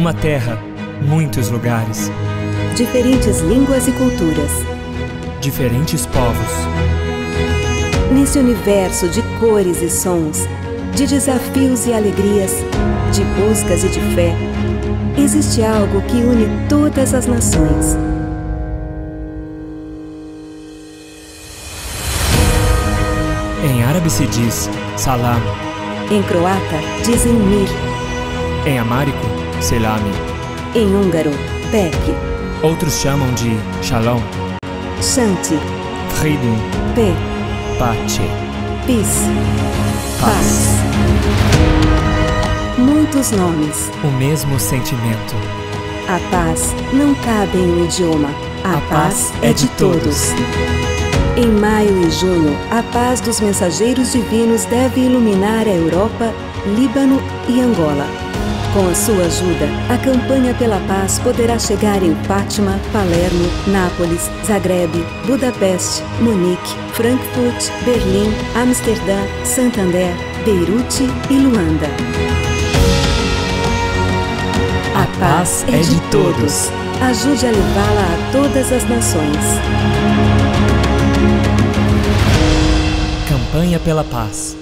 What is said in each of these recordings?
Uma terra, muitos lugares, diferentes línguas e culturas. diferentes povos. Nesse universo de cores e sons, de desafios e alegrias, de buscas e de fé, existe algo que une todas as nações. Em árabe se diz salam, Em croata, dizem mir. em amárico, selami. Em húngaro, pek. Outros chamam de shalom, Shanti, frieden, pe, pace, pis, paz. paz. Muitos nomes. O mesmo sentimento. A paz não cabe em um idioma. A, A paz é de todos. Em maio e junho, a paz dos mensageiros divinos deve iluminar a Europa, Líbano e Angola. Com a sua ajuda, a campanha pela paz poderá chegar em Fátima, Palermo, Nápoles, Zagreb, Budapeste, Munique, Frankfurt, Berlim, Amsterdã, Santander, Beirute e Luanda. A paz é de todos. Ajude a levá-la a todas as nações. Campanha pela paz.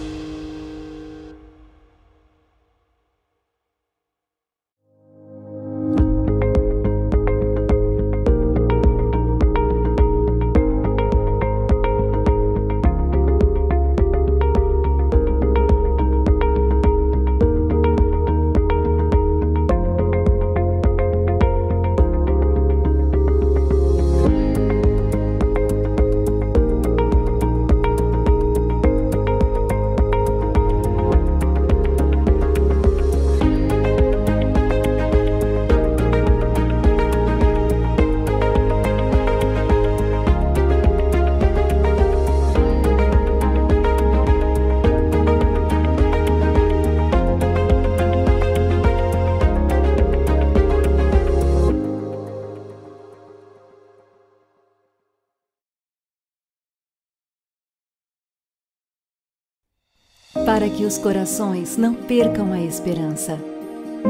Os corações não percam a esperança,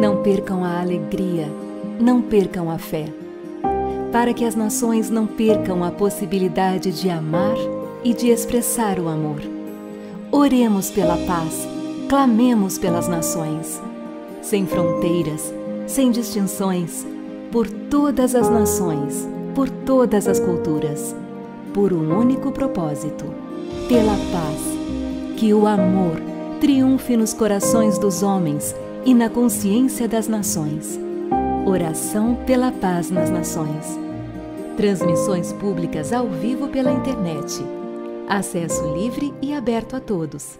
não percam a alegria, não percam a fé. Para que as nações não percam a possibilidade de amar e de expressar o amor. Oremos pela paz, clamemos pelas nações, sem fronteiras, sem distinções, por todas as nações, por todas as culturas, por um único propósito: pela paz. Que o amor triunfe nos corações dos homens e na consciência das nações. Oração pela paz nas nações. Transmissões públicas ao vivo pela internet. Acesso livre e aberto a todos.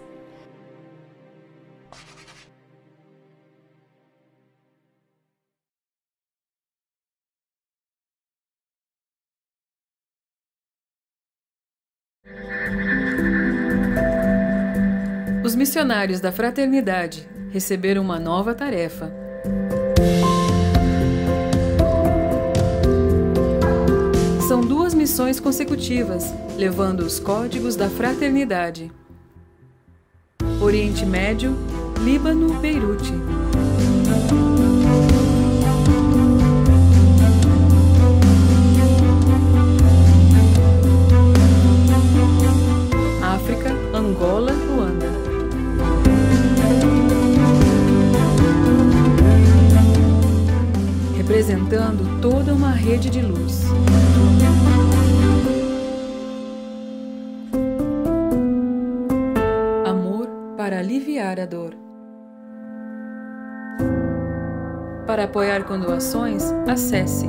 Missionários da Fraternidade receberam uma nova tarefa. São duas missões consecutivas, levando os códigos da fraternidade. Oriente Médio, Líbano, Beirute. Representando toda uma rede de luz. Amor para aliviar a dor. Para apoiar com doações, acesse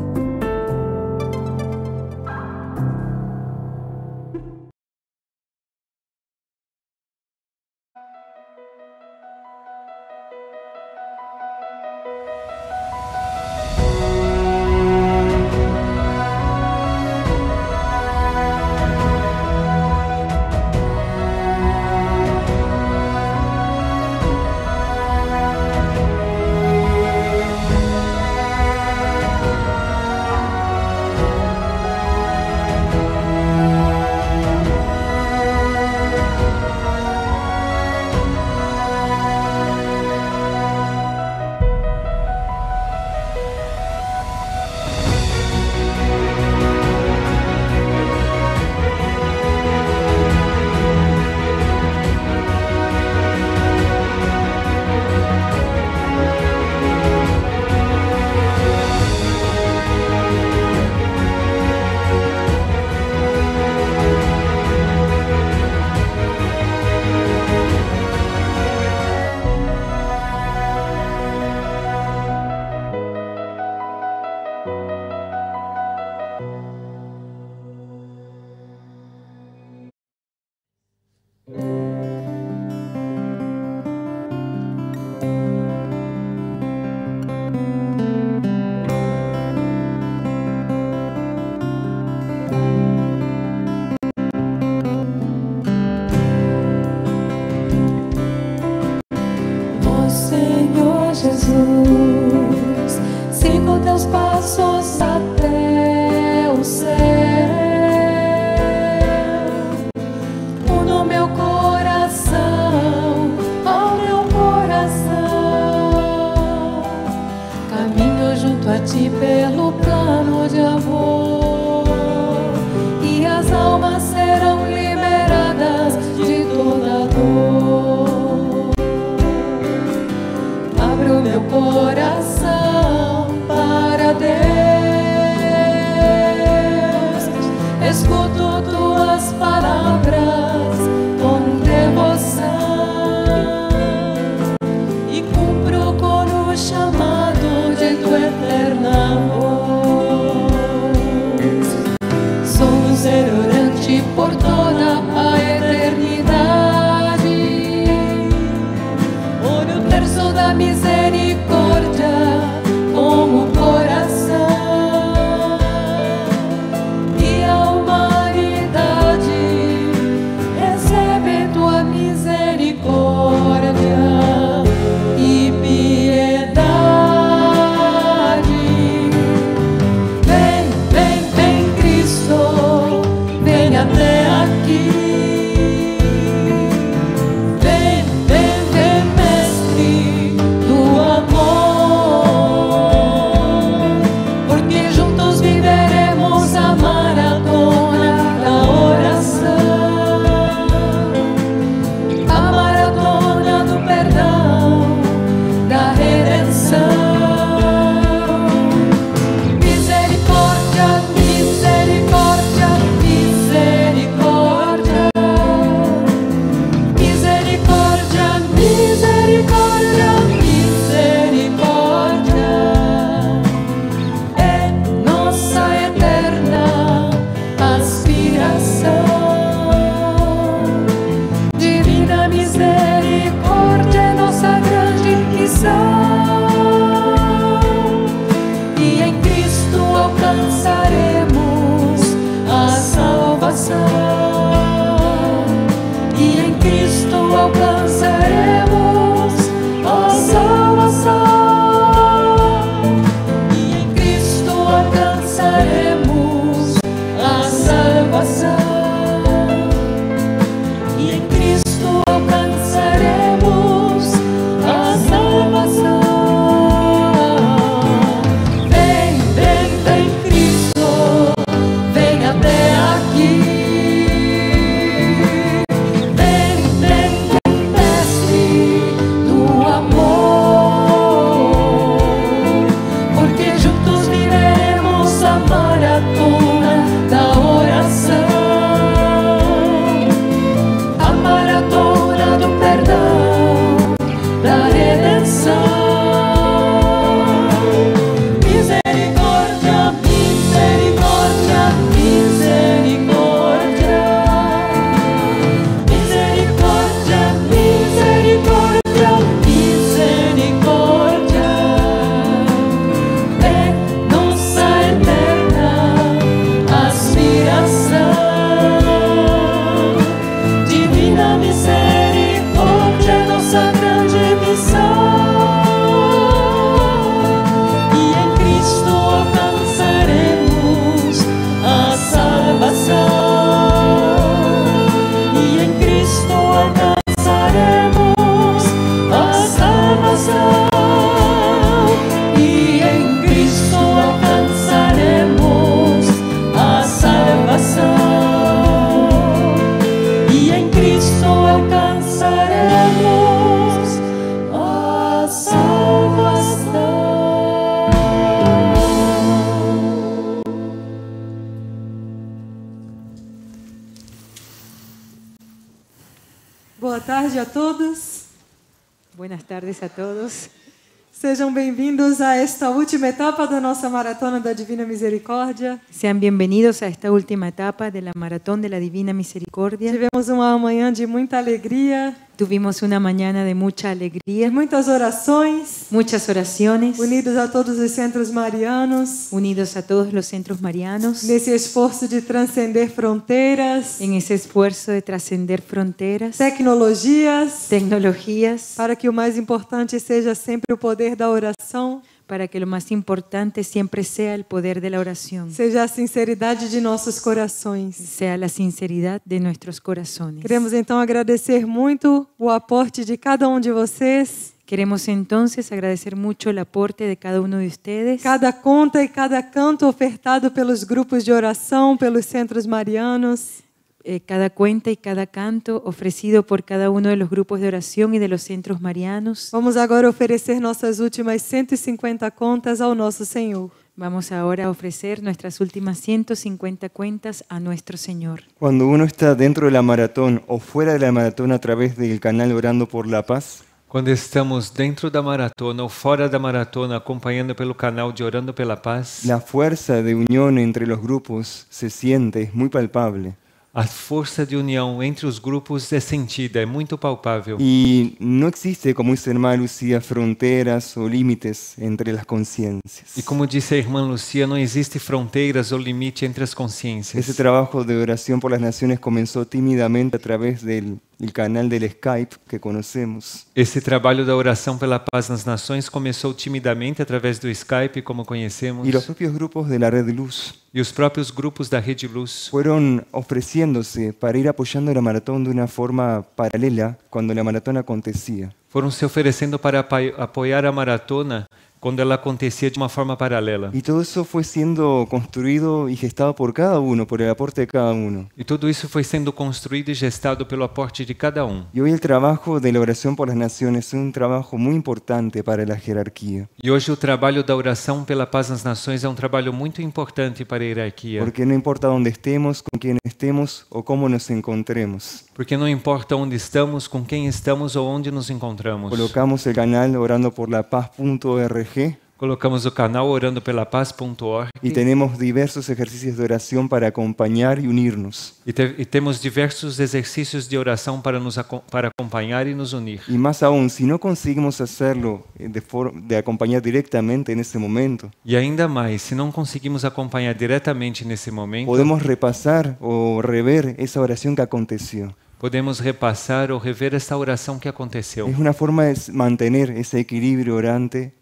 etapa da nossa maratona da Divina Misericórdia. Sean bienvenidos a esta última etapa de la Maratón de la Divina Misericordia. Tivemos uma manhã de muita alegria, tuvimos una mañana de mucha e alegría, muitas orações, muchas oraciones, unidos a todos os centros marianos, unidos a todos los centros marianos, nesse esforço de transcender fronteiras, en ese esfuerzo de trascender fronteras, tecnologias, tecnologías, para que o mais importante seja sempre o poder da oração, para que lo más importante siempre sea el poder de la oración, seja a sinceridade de nossos corações. sea la sinceridad de nuestros corazones. Queremos então agradecer muito o aporte de cada um de vocês, Queremos entonces agradecer mucho el aporte de cada uno de ustedes, cada conta e cada canto ofertado pelos grupos de oração, pelos centros marianos. Eh, cada cuenta y cada canto ofrecido por cada uno de los grupos de oración y de los centros marianos. Vamos agora oferecer nossas últimas 150 contas ao nosso Senhor. Vamos ahora a ofrecer nuestras últimas 150 cuentas a nuestro Señor. Cuando uno está dentro de la maratón o fuera de la maratón a través del canal Orando por la Paz, Quando estamos dentro da maratona ou fora da maratona, acompanhando pelo canal de Orando pela Paz, la fuerza de unión entre los grupos se siente, es muy palpable. A força de união entre os grupos é sentida, é muito palpável. Y no existe, como dice hermana Lucía, fronteras o límites entre las conciencias. E como disse a irmã Lucia, não existe fronteiras ou limite entre as consciências. Ese trabajo de oración por las naciones comenzó tímidamente a través del el canal del Skype que conocemos. Esse trabalho da oração pela paz nas nações começou timidamente através do Skype, como conhecemos, Y los propios grupos de la Red Luz e os próprios grupos da Rede Luz fueron ofreciéndose para ir apoyando la maratón de una forma paralela cuando la maratón acontecía. foram se oferecendo para apoiar a maratona quando ela acontecia de uma forma paralela. Y todo eso fue siendo construido y gestado por cada uno, por el aporte de cada uno. E tudo isso foi sendo construído e gestado pelo aporte de cada um. Y hoy el trabajo de la oración por las naciones es un trabajo muy importante para la jerarquía, E hoje o trabalho da oração pela paz nas nações é um trabalho muito importante para a hierarquia, porque no importa dónde estemos, con quién estemos o cómo nos encontremos. porque não importa onde estamos, com quem estamos ou onde nos encontramos. Colocamos el canal orando por la paz.org Colocamos o canal orando pela paz.org y tenemos diversos ejercicios de oración para acompañar y unirnos. e, te- e temos diversos exercícios de oração para nos para acompanhar e nos unir. Y más aún, si no conseguimos hacerlo eh, de, de acompañar directamente en ese momento, E ainda mais, se não conseguimos acompanhar diretamente nesse momento, podemos repasar o rever esa oración que aconteció. podemos repassar ou rever esta oração que aconteceu. Es una forma de mantener ese equilibrio orante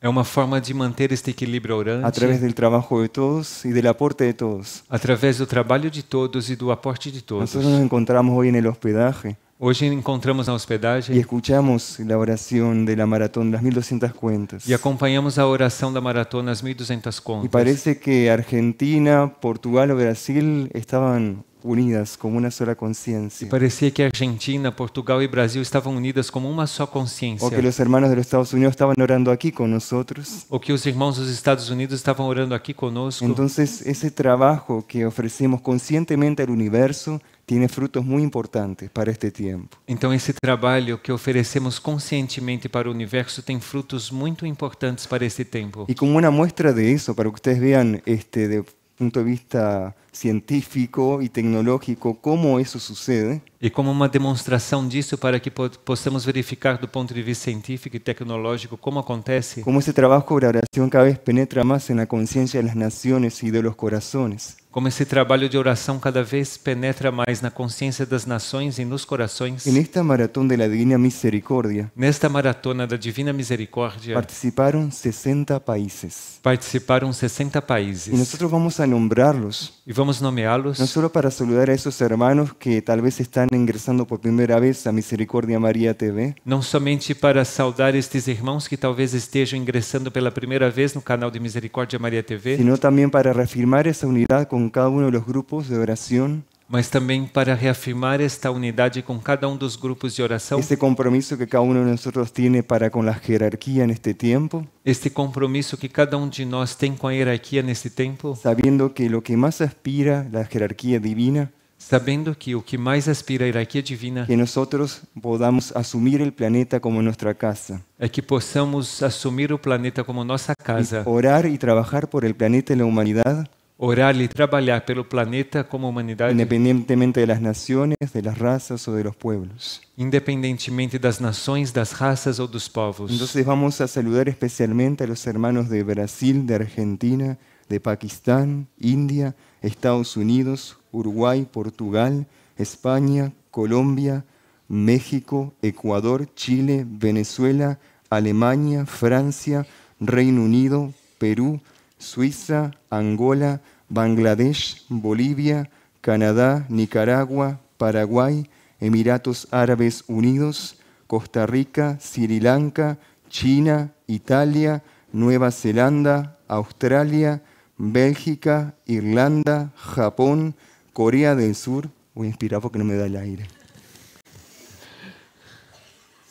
É uma forma de manter este equilíbrio orante a través del trabajo de todos y del aporte de todos. através do trabalho de todos e do aporte de todos. Nosotros nos encontramos hoy en el hospedaje Hoje encontramos na hospedagem escuchamos la oración de la maratón, las 1200 cuentas. e acompanhamos a oração da maratona As 1.200 Y Contas. parece que Argentina, Portugal o Brasil estaban unidas como una sola E conciencia. parecia que Argentina, Portugal e Brasil estavam unidas como uma só consciência. O que los hermanos de los Estados Unidos estaban orando aquí con nosotros. O que os irmãos dos Estados Unidos estavam orando aqui conosco. Entonces, ese trabajo que ofrecemos conscientemente al universo tiene frutos muy importantes para este tiempo. Então, esse trabalho que oferecemos conscientemente para o universo tem frutos muito importantes para esse tempo. Y como una muestra de eso, para que ustedes vean este, de punto de vista científico y tecnológico cómo eso sucede, E como uma demonstração disso, para que po possamos verificar do ponto de vista científico e tecnológico como acontece, cómo ese trabajo de oración cada vez penetra más en la conciencia de las naciones y de los corazones. Como esse trabalho de oração cada vez penetra mais na consciência das nações e nos corações. En esta maratón de la Divina Misericordia Nesta maratona da Divina Misericórdia, participaron 60 países. participaram 60 Y países. nosotros vamos a nombrarlos, E vamos nomeá-los no solo para saludar a esos hermanos que tal vez están ingresando por primera vez a Misericordia María TV, não somente para saudar estes irmãos que talvez estejam ingressando pela primeira vez no canal de Misericórdia Maria TV, sino también para reafirmar esa unidad con cada uno de los grupos de oración, mas também para reafirmar esta unidade com cada um dos grupos de oração, ese compromiso que cada uno de nosotros tiene para con la jerarquía en este tiempo, este compromisso que cada um de nós tem com a hierarquia nesse tempo, sabiendo que lo que más aspira la jerarquía divina, sabendo que o que mais aspira a hierarquia divina. Que nosotros podamos asumir el planeta como nuestra casa, é que possamos assumir o planeta como nossa casa, orar y trabajar por el planeta y la humanidad, orar e trabalhar pelo planeta como humanidade, independientemente de las naciones, de las razas o de los pueblos. independentemente das nações, das raças ou dos povos. Entonces vamos a saludar especialmente a los hermanos de Brasil, de Argentina, de Pakistán, India, Estados Unidos, Uruguay, Portugal, España, Colombia, México, Ecuador, Chile, Venezuela, Alemania, Francia, Reino Unido, Perú, Suiza, Angola, Bangladesh, Bolivia, Canadá, Nicaragua, Paraguay, Emiratos Árabes Unidos, Costa Rica, Sri Lanka, China, Italia, Nueva Zelanda, Australia, Bélgica, Irlanda, Japón, Corea del Sur. Voy a inspirar porque no me da el aire.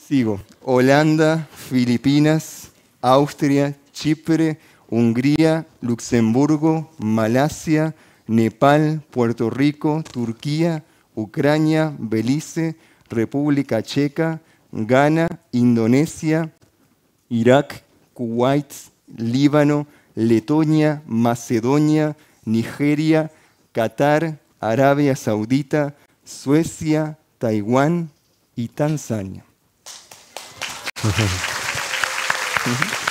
Sigo. Holanda, Filipinas, Austria, Chipre, Hungría, Luxemburgo, Malasia, Nepal, Puerto Rico, Turquía, Ucrania, Belice, República Checa, Ghana, Indonesia, Irak, Kuwait, Líbano, Letonia, Macedonia, Nigeria, Qatar, Arabia Saudita, Suecia, Taiwán y Tanzania.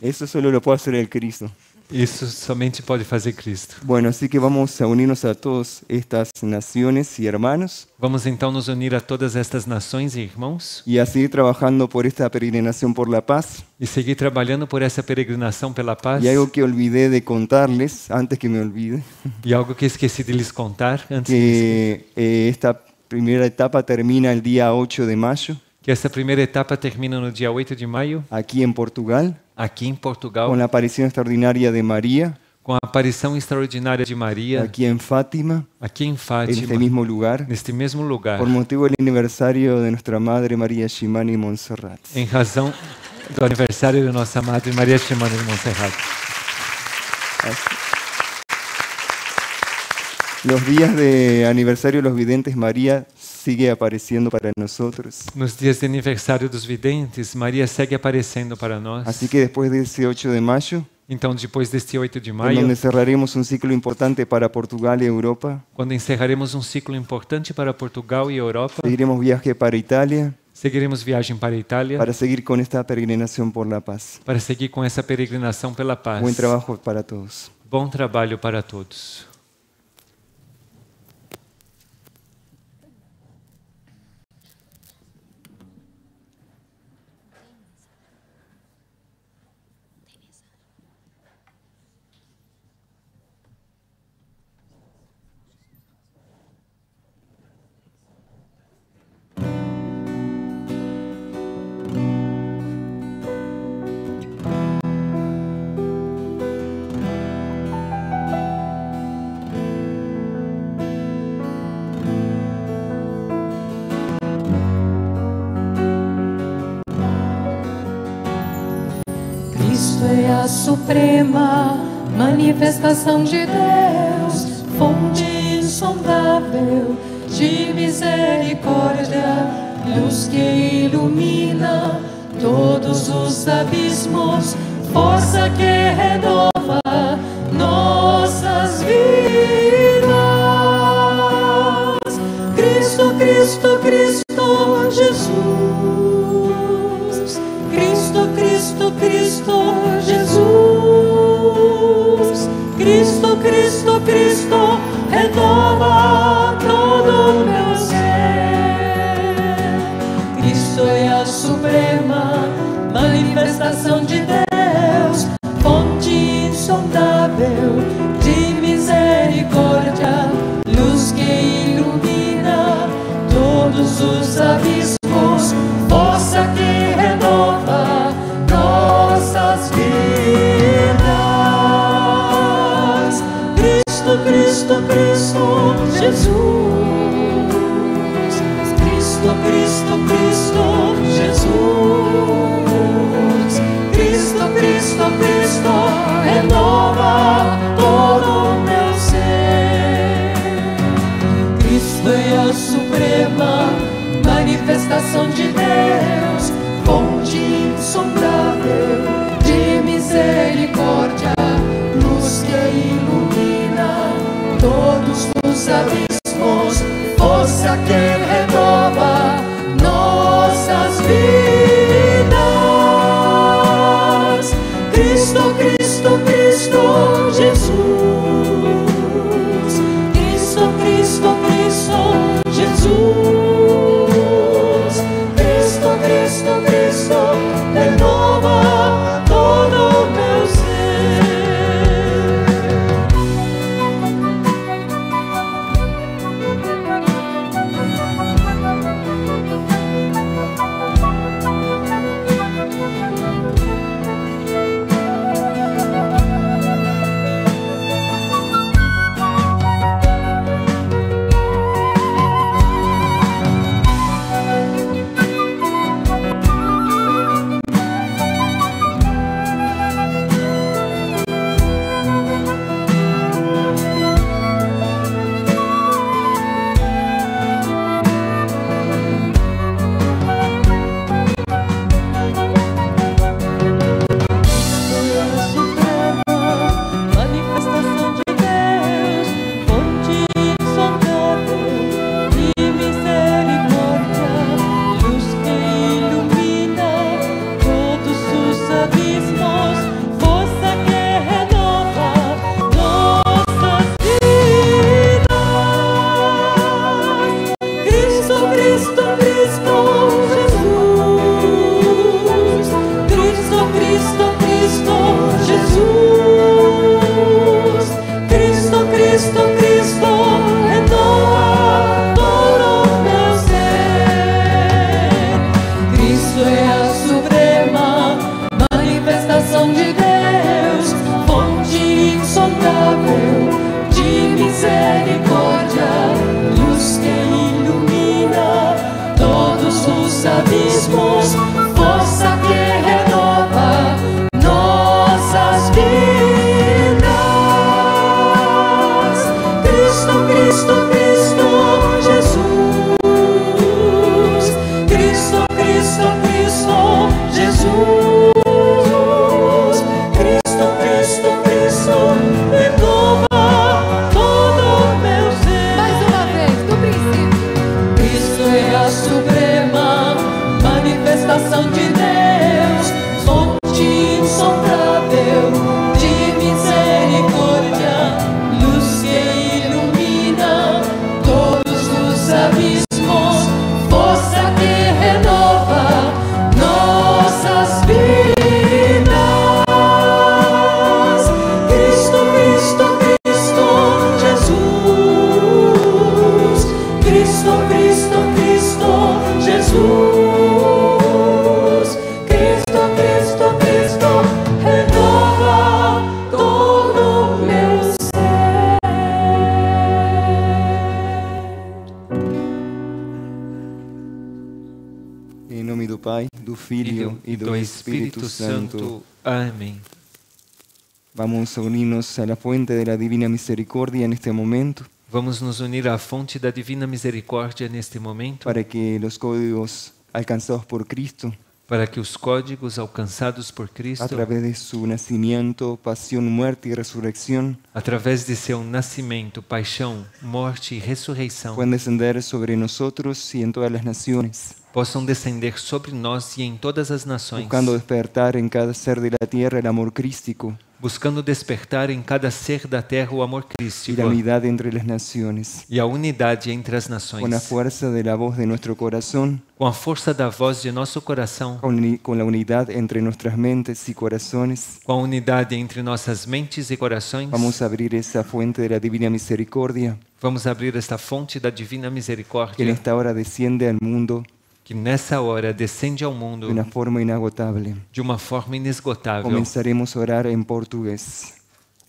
Eso solo lo puede hacer el Cristo. Isso somente pode fazer Cristo. Bueno, así que vamos a unirnos a todas estas naciones y hermanos Vamos então nos unir a todas estas nações e irmãos y a seguir trabajando por esta peregrinación por la paz. e seguir trabalhando por essa peregrinação pela paz. Y algo que olvidé de contarles, antes que me olvide, E algo que esqueci de lhes contar antes de que eh, esta primera etapa termina el día 8 de mayo, que essa primeira etapa termina no dia 8 de maio, aquí en Portugal, aqui em Portugal, con la aparición extraordinaria de María, com a aparição extraordinária de Maria, aquí en Fátima, aqui em Fátima, este mismo lugar, neste mesmo lugar, por motivo del aniversario de nuestra Madre María Shimani Montserrat. em razão do aniversário de nossa Madre Maria Chimana de Montserrat. Los días de aniversario de los videntes, María sigue apareciendo para nosotros. Nos dias de aniversário dos videntes, Maria segue aparecendo para nós. Así que después de ese 8 de mayo, Então, depois deste 8 de maio, donde cerraremos un ciclo importante para Portugal y Europa, quando encerraremos um ciclo importante para Portugal e Europa, seguiremos viaje para Italia seguiremos viagem para a Itália para seguir con esta peregrinación por la paz. para seguir com essa peregrinação pela paz. Buen trabajo para todos. Bom trabalho para todos. É a suprema manifestação de Deus, fonte insondável de misericórdia, luz que ilumina todos os abismos, força que renova nossas vidas. Cristo, Cristo, renova Cristo, Cristo, renova todo o meu ser. Cristo é a suprema manifestação de Deus, fonte insondável de misericórdia, luz que ilumina todos os habitantes. Vamos a unirnos a la fuente de la divina misericordia en este momento Vamos nos unir à fonte da divina misericórdia neste momento, para que los códigos alcanzados por Cristo para que os códigos alcançados por a Cristo, través de su nacimiento, pasión, muerte y resurrección através de seu nascimento, paixão, morte e ressurreição, puedan descender sobre nosotros y en todas las naciones, possam descender sobre nós e em todas as nações, buscando despertar en cada ser de la tierra el amor crístico. Buscando despertar em cada ser da terra o amor crístico. La unidad entre las naciones. e a unidade entre as nações, Con la fuerza de la voz de nuestro corazón, com a força da voz de nosso coração, con, uni- con la unidad entre nuestras mentes y corazones, com a unidade entre nossas mentes e corações, vamos a abrir esa fuente de la divina misericordia. Vamos abrir esta fonte da divina que misericórdia. esta hora desciende al mundo que nessa hora descende ao mundo de una forma inagotable. de uma forma inesgotável. Comenzaremos a orar en portugués.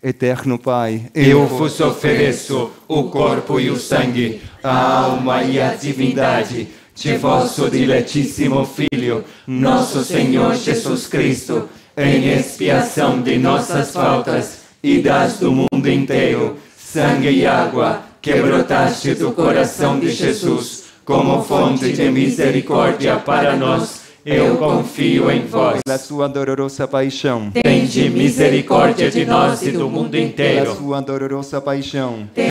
Eterno Pai, Eu vos ofereço o corpo e o sangue, a alma e a divindade de vosso diletíssimo Filho, nosso Senhor Jesus Cristo, em expiação de nossas faltas e das do mundo inteiro, sangue e água que brotaste do coração de Jesus como fonte de misericórdia para nós. Eu confio em vós. pela sua dolorosa paixão, Tende misericórdia de nós e do mundo pela inteiro. sua dolorosa paixão, Tende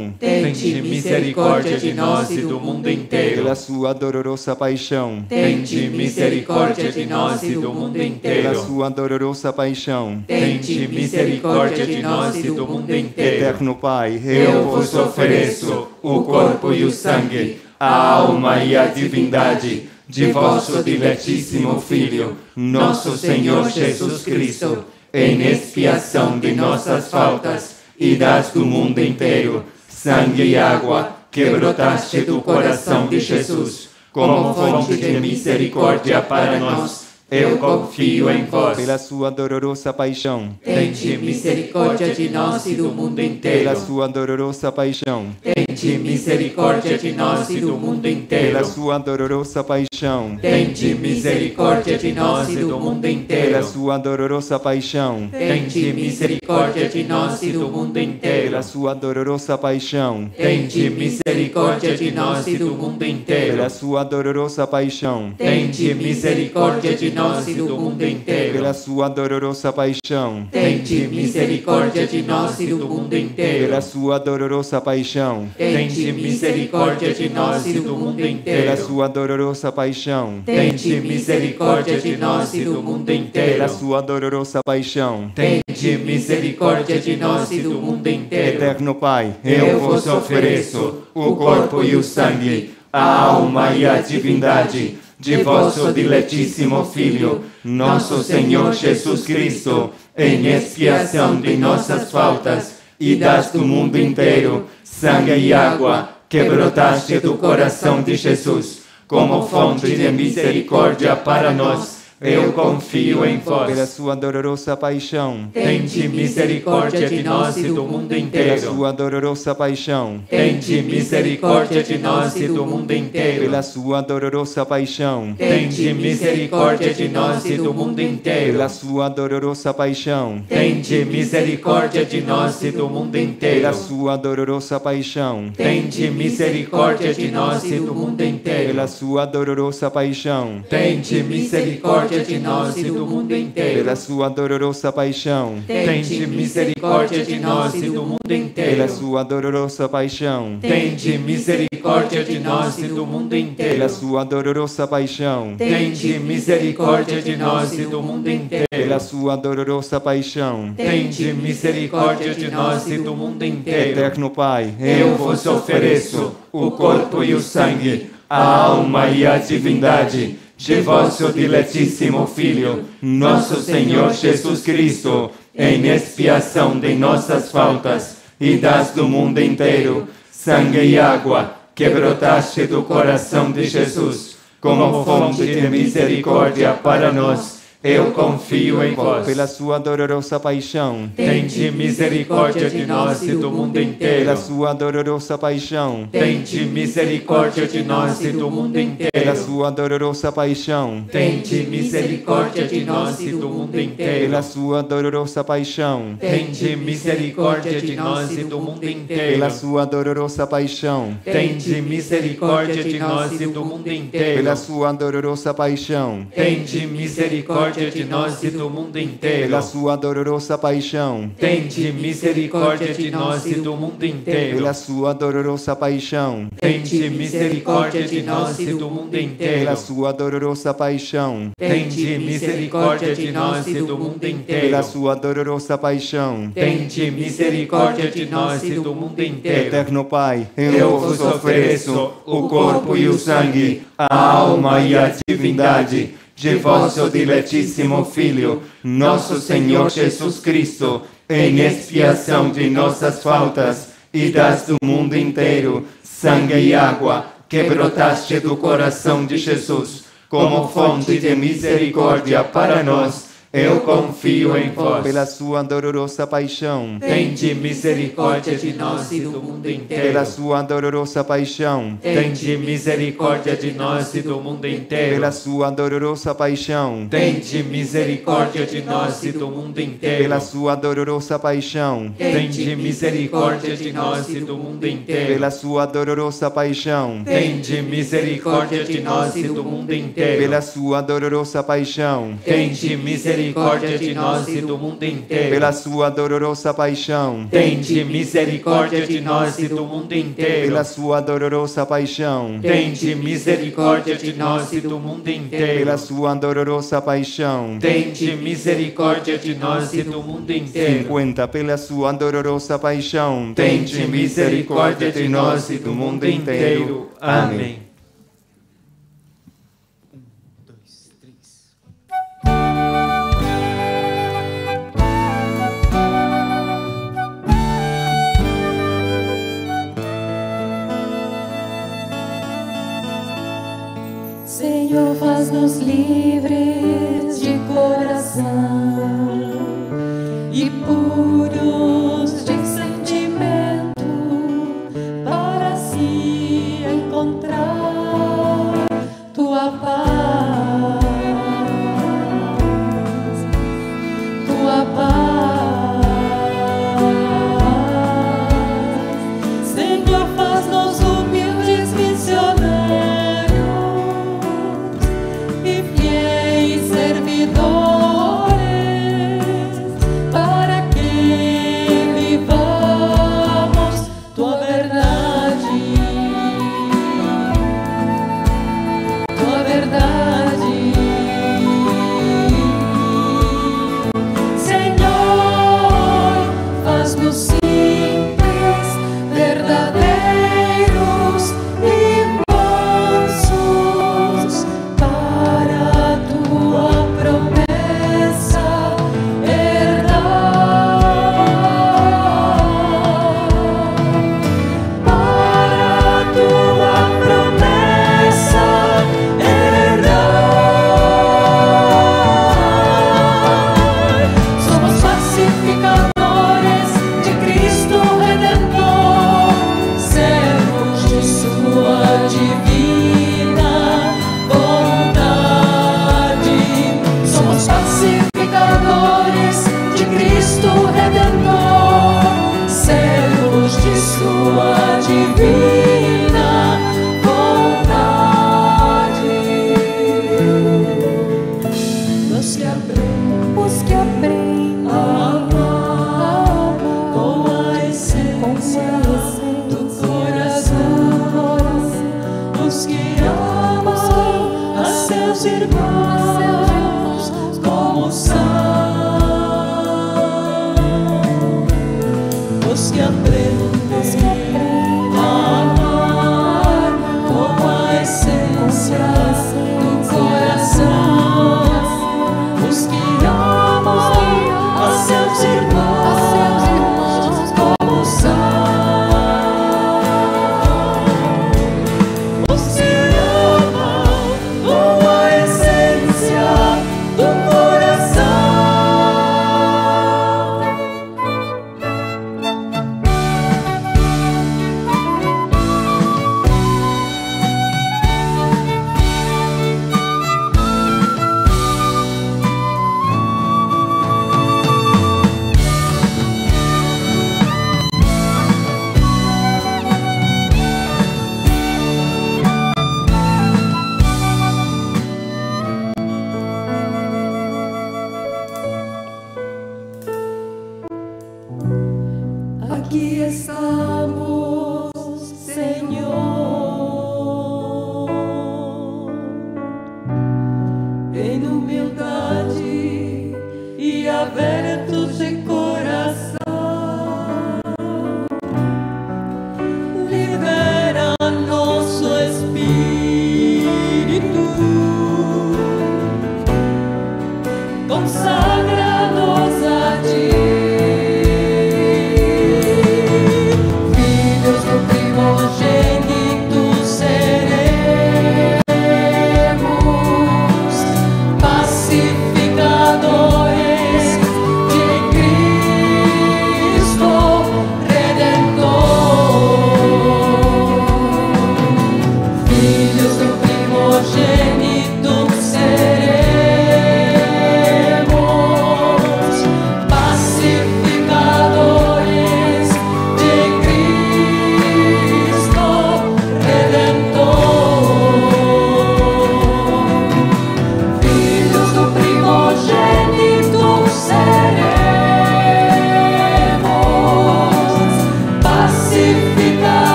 Tende misericórdia de nós e do mundo inteiro. pela sua dolorosa paixão, Tende misericórdia de nós e do mundo pela inteiro. sua dolorosa paixão. Tende misericórdia de nós e do mundo inteiro. Eterno Pai, Eu vos ofereço o corpo e o sangue, a alma e a divindade de vosso diletíssimo Filho, nosso Senhor Jesus Cristo, em expiação de nossas faltas e das do mundo inteiro, sangue e água que brotaste do coração de Jesus, como fonte de misericórdia para nós. Eu confio em vós. pela sua dolorosa paixão, Tende misericórdia de nós e do mundo inteiro. pela sua dolorosa paixão, Tende misericórdia de nós e do mundo inteiro. pela sua dolorosa paixão, Tende misericórdia de nós e do mundo pela inteiro. sua dolorosa paixão, Tende misericórdia de nós e do mundo inteiro. pela sua dolorosa paixão, Tende misericórdia de nós e do mundo inteiro. pela sua dolorosa paixão, Tende misericórdia de nós e do mundo inteiro. pela sua dolorosa paixão, Tende misericórdia de nós e do mundo inteiro. pela sua dolorosa paixão, Tende misericórdia de nós e do mundo pela inteiro. sua dolorosa paixão, Tende misericórdia de nós e do mundo inteiro. pela sua dolorosa paixão. Tende misericórdia de nós e do mundo inteiro. Eterno Pai, Eu vos ofereço o corpo e o sangue, a alma e a divindade de vosso diletíssimo Filho, nosso Senhor Jesus Cristo, em expiação de nossas faltas e das do mundo inteiro, sangue e água que brotaste do coração de Jesus, como fonte de misericórdia para nós. Eu confio em pela vós. sua dolorosa paixão, Tende misericórdia de nós e do mundo pela inteiro. sua dolorosa paixão, Tende misericórdia de nós e do mundo inteiro. pela sua dolorosa paixão, Tende misericórdia de nós e do mundo inteiro. pela sua dolorosa paixão, Tende misericórdia de nós e do mundo inteiro. pela sua dolorosa paixão, Tende misericórdia de nós e do mundo inteiro. pela sua dolorosa paixão, Tende misericórdia de nós e do mundo inteiro. pela sua dolorosa paixão, Tende misericórdia de nós e do mundo pela inteiro. sua dolorosa paixão, Tende misericórdia de nós e do mundo inteiro. pela sua dolorosa paixão, Tende misericórdia de nós e do mundo inteiro. pela sua dolorosa paixão. Tende misericórdia de nós e do mundo inteiro. Eterno Pai, Eu vos ofereço o corpo e o sangue, a alma e a divindade de vosso diletíssimo Filho, nosso Senhor Jesus Cristo, em expiação de nossas faltas e das do mundo inteiro, sangue e água que brotaste do coração de Jesus, como fonte de misericórdia para nós. Eu confio em vós. pela sua dolorosa paixão, Tende misericórdia de nós e do mundo inteiro. pela sua dolorosa paixão, Tende misericórdia de nós e do mundo pela inteiro. sua dolorosa paixão, Tende misericórdia de nós e do mundo inteiro. pela sua dolorosa paixão, Tende misericórdia de nós e do mundo inteiro. pela sua dolorosa paixão, Tende misericórdia de nós e do mundo inteiro. pela sua dolorosa paixão, Tende misericórdia de nós e do mundo inteiro. pela sua dolorosa paixão, Tende misericórdia de nós e do mundo inteiro. pela sua dolorosa paixão, Tende misericórdia de nós e do mundo inteiro. pela sua dolorosa paixão, Tende misericórdia de nós e do mundo inteiro. pela sua dolorosa paixão. Tende misericórdia de nós e do mundo inteiro. Eterno Pai, Eu vos ofereço o corpo e o sangue, a alma e a divindade de vosso diletíssimo Filho, nosso Senhor Jesus Cristo, em expiação de nossas faltas e das do mundo inteiro, sangue e água que brotaste do coração de Jesus, como fonte de misericórdia para nós. Eu confio em vós. pela sua dolorosa paixão, Tende misericórdia de nós e do mundo inteiro. pela sua dolorosa paixão, Tende misericórdia de nós e do mundo inteiro. pela sua dolorosa paixão, Tende misericórdia de nós e do mundo inteiro. pela sua dolorosa paixão, Tende misericórdia de nós e do mundo inteiro. pela sua dolorosa paixão, Tende misericórdia de nós e do mundo inteiro. pela sua dolorosa paixão, Tende misericórdia de nós e do mundo inteiro. pela sua dolorosa paixão, Tende misericórdia de nós e do mundo inteiro. pela sua dolorosa paixão, Tende misericórdia de nós e do mundo inteiro. pela sua dolorosa paixão. Tende misericórdia de nós e do mundo inteiro. 50 pela sua dolorosa paixão, Tende misericórdia de nós e do mundo inteiro. Amém.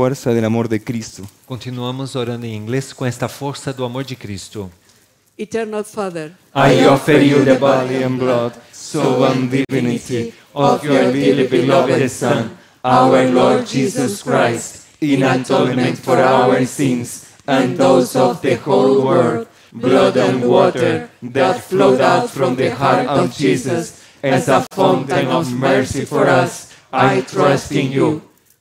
Fuerza del amor de Cristo. Continuamos orando em inglês com esta força do amor de Cristo. Eternal Father, I offer you the body and blood, soul and divinity of your dearly beloved Son, our Lord Jesus Christ, in atonement for our sins and those of the whole world, blood and water that flowed out from the heart of Jesus as a fountain of mercy for us. I trust in you.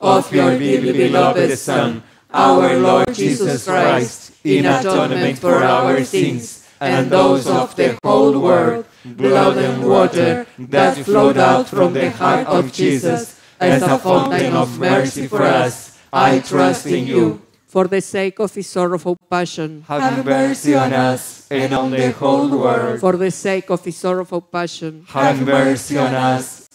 of your dearly beloved Son, our Lord Jesus Christ, in atonement for our sins and those of the whole world, blood and water that flowed out from the heart of Jesus as a fountain of mercy for us. I trust in you. for the sake of his sorrowful passion. Have mercy on us and on the whole world. For the sake of his sorrowful passion. Have mercy on us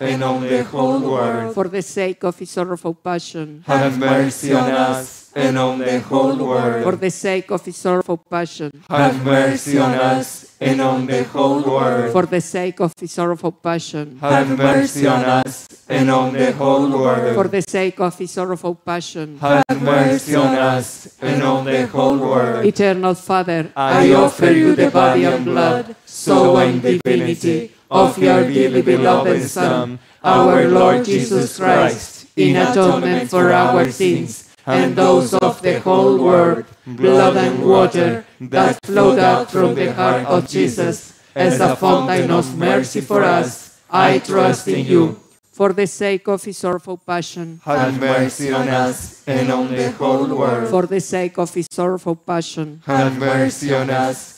and on the whole world. For the sake of his sorrowful passion. Have mercy on us and on the whole world. For the sake of his sorrowful passion. Have mercy on us and on the whole world. For the sake of his sorrowful passion. Have mercy on us and on the whole world. For the sake of his sorrowful passion. Have mercy on us and on the whole world. Eternal Father, I offer you the body and blood, soul and divinity of your dearly beloved Son, our Lord Jesus Christ, in atonement for our sins and those of the whole world, blood and water that flowed out from the heart of Jesus as a fountain of mercy for us. I trust in you. for the sake of his sorrowful passion. Have mercy on us and on the whole world. For the sake of his sorrowful passion. Have mercy on us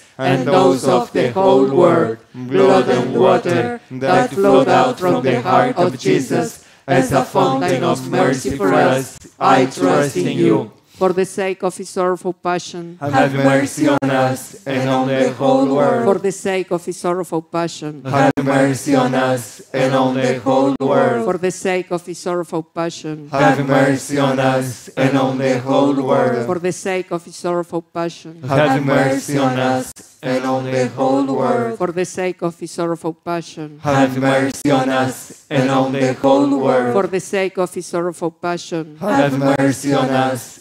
and those of the whole world, blood and water that flowed out from the heart of Jesus as a fountain of mercy for us. I trust in you. For the sake of his sorrowful passion. Have mercy on us and on the whole world. For the sake of his sorrowful passion. Have mercy on us and on the whole world. For the sake of his sorrowful passion. Have mercy on us and on the whole world. For the sake of his sorrowful passion. Have mercy on us and on the whole world. For the sake of his sorrowful passion. Have mercy on us and on the whole world. For the sake of his sorrowful passion. Have mercy on us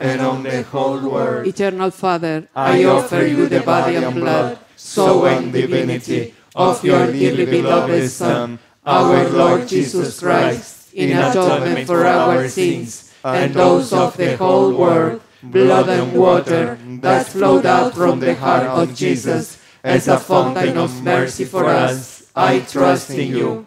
and on the whole world. Eternal Father, I offer you the body and blood, soul and divinity of your dearly beloved Son, our Lord Jesus Christ, in atonement for our sins and those of the whole world, blood and water that flowed out from the heart of Jesus as a fountain of mercy for us. I trust in you.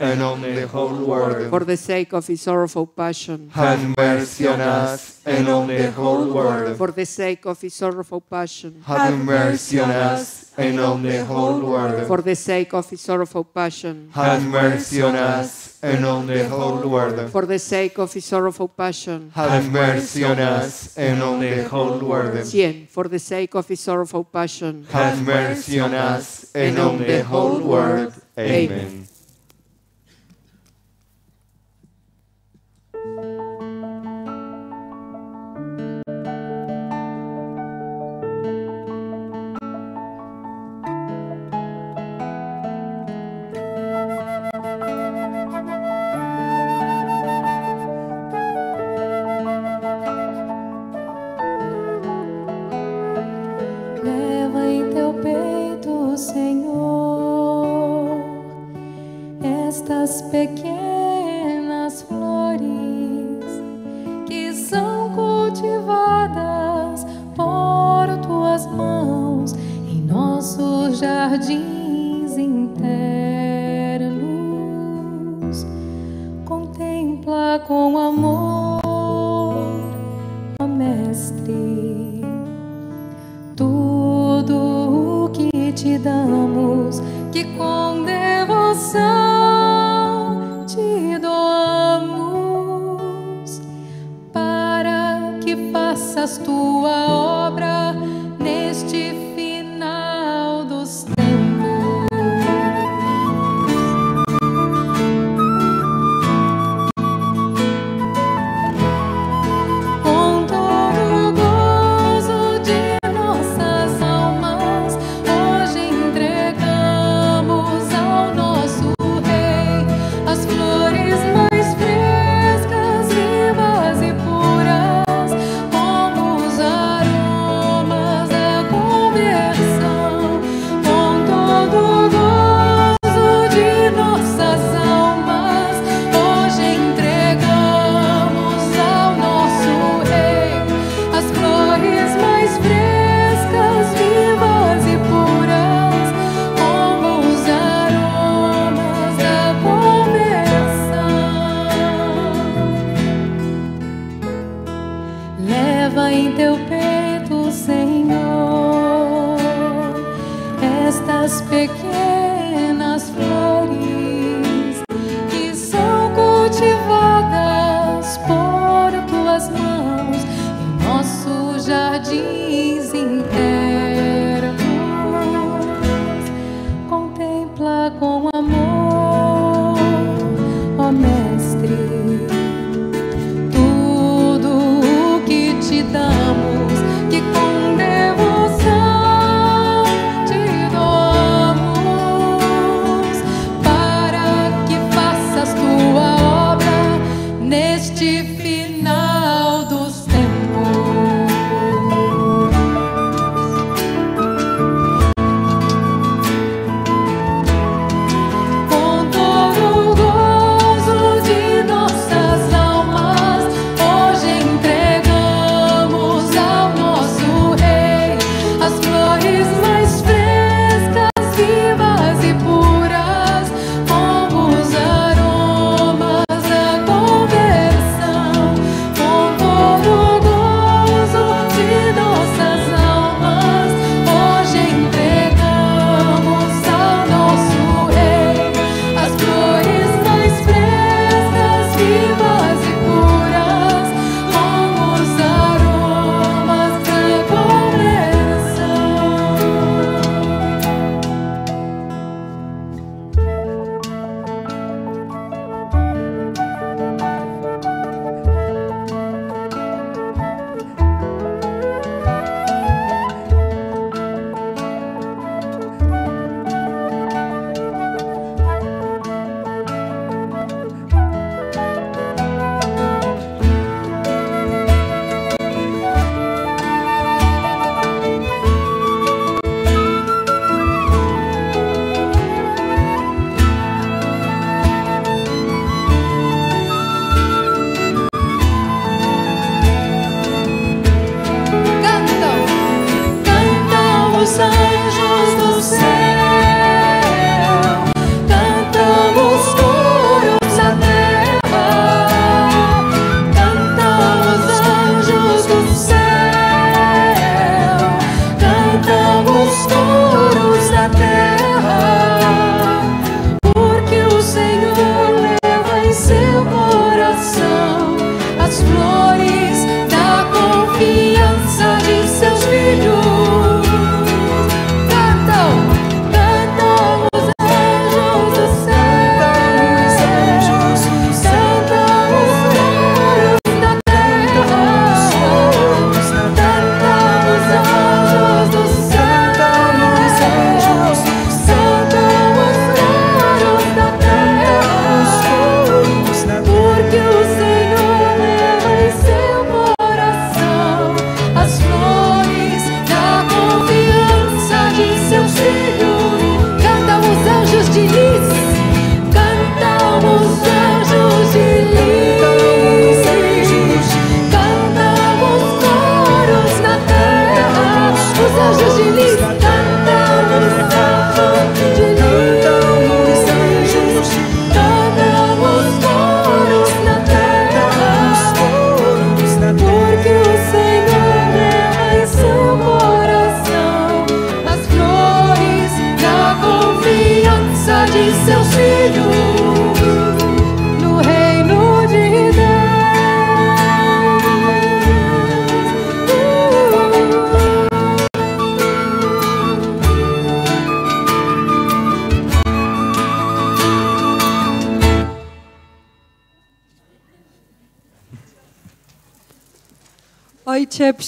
and on the whole world. For the sake of his sorrowful passion. Have mercy on us and on the whole world. For the sake of his sorrowful passion. Have mercy on us and on the whole world. For the sake of his sorrowful passion. Have mercy on us and on the whole world. For the sake of his sorrowful passion. Have mercy on us and on the whole world. Cien. For the sake of his sorrowful passion. Have mercy on us and on the whole world. Amen.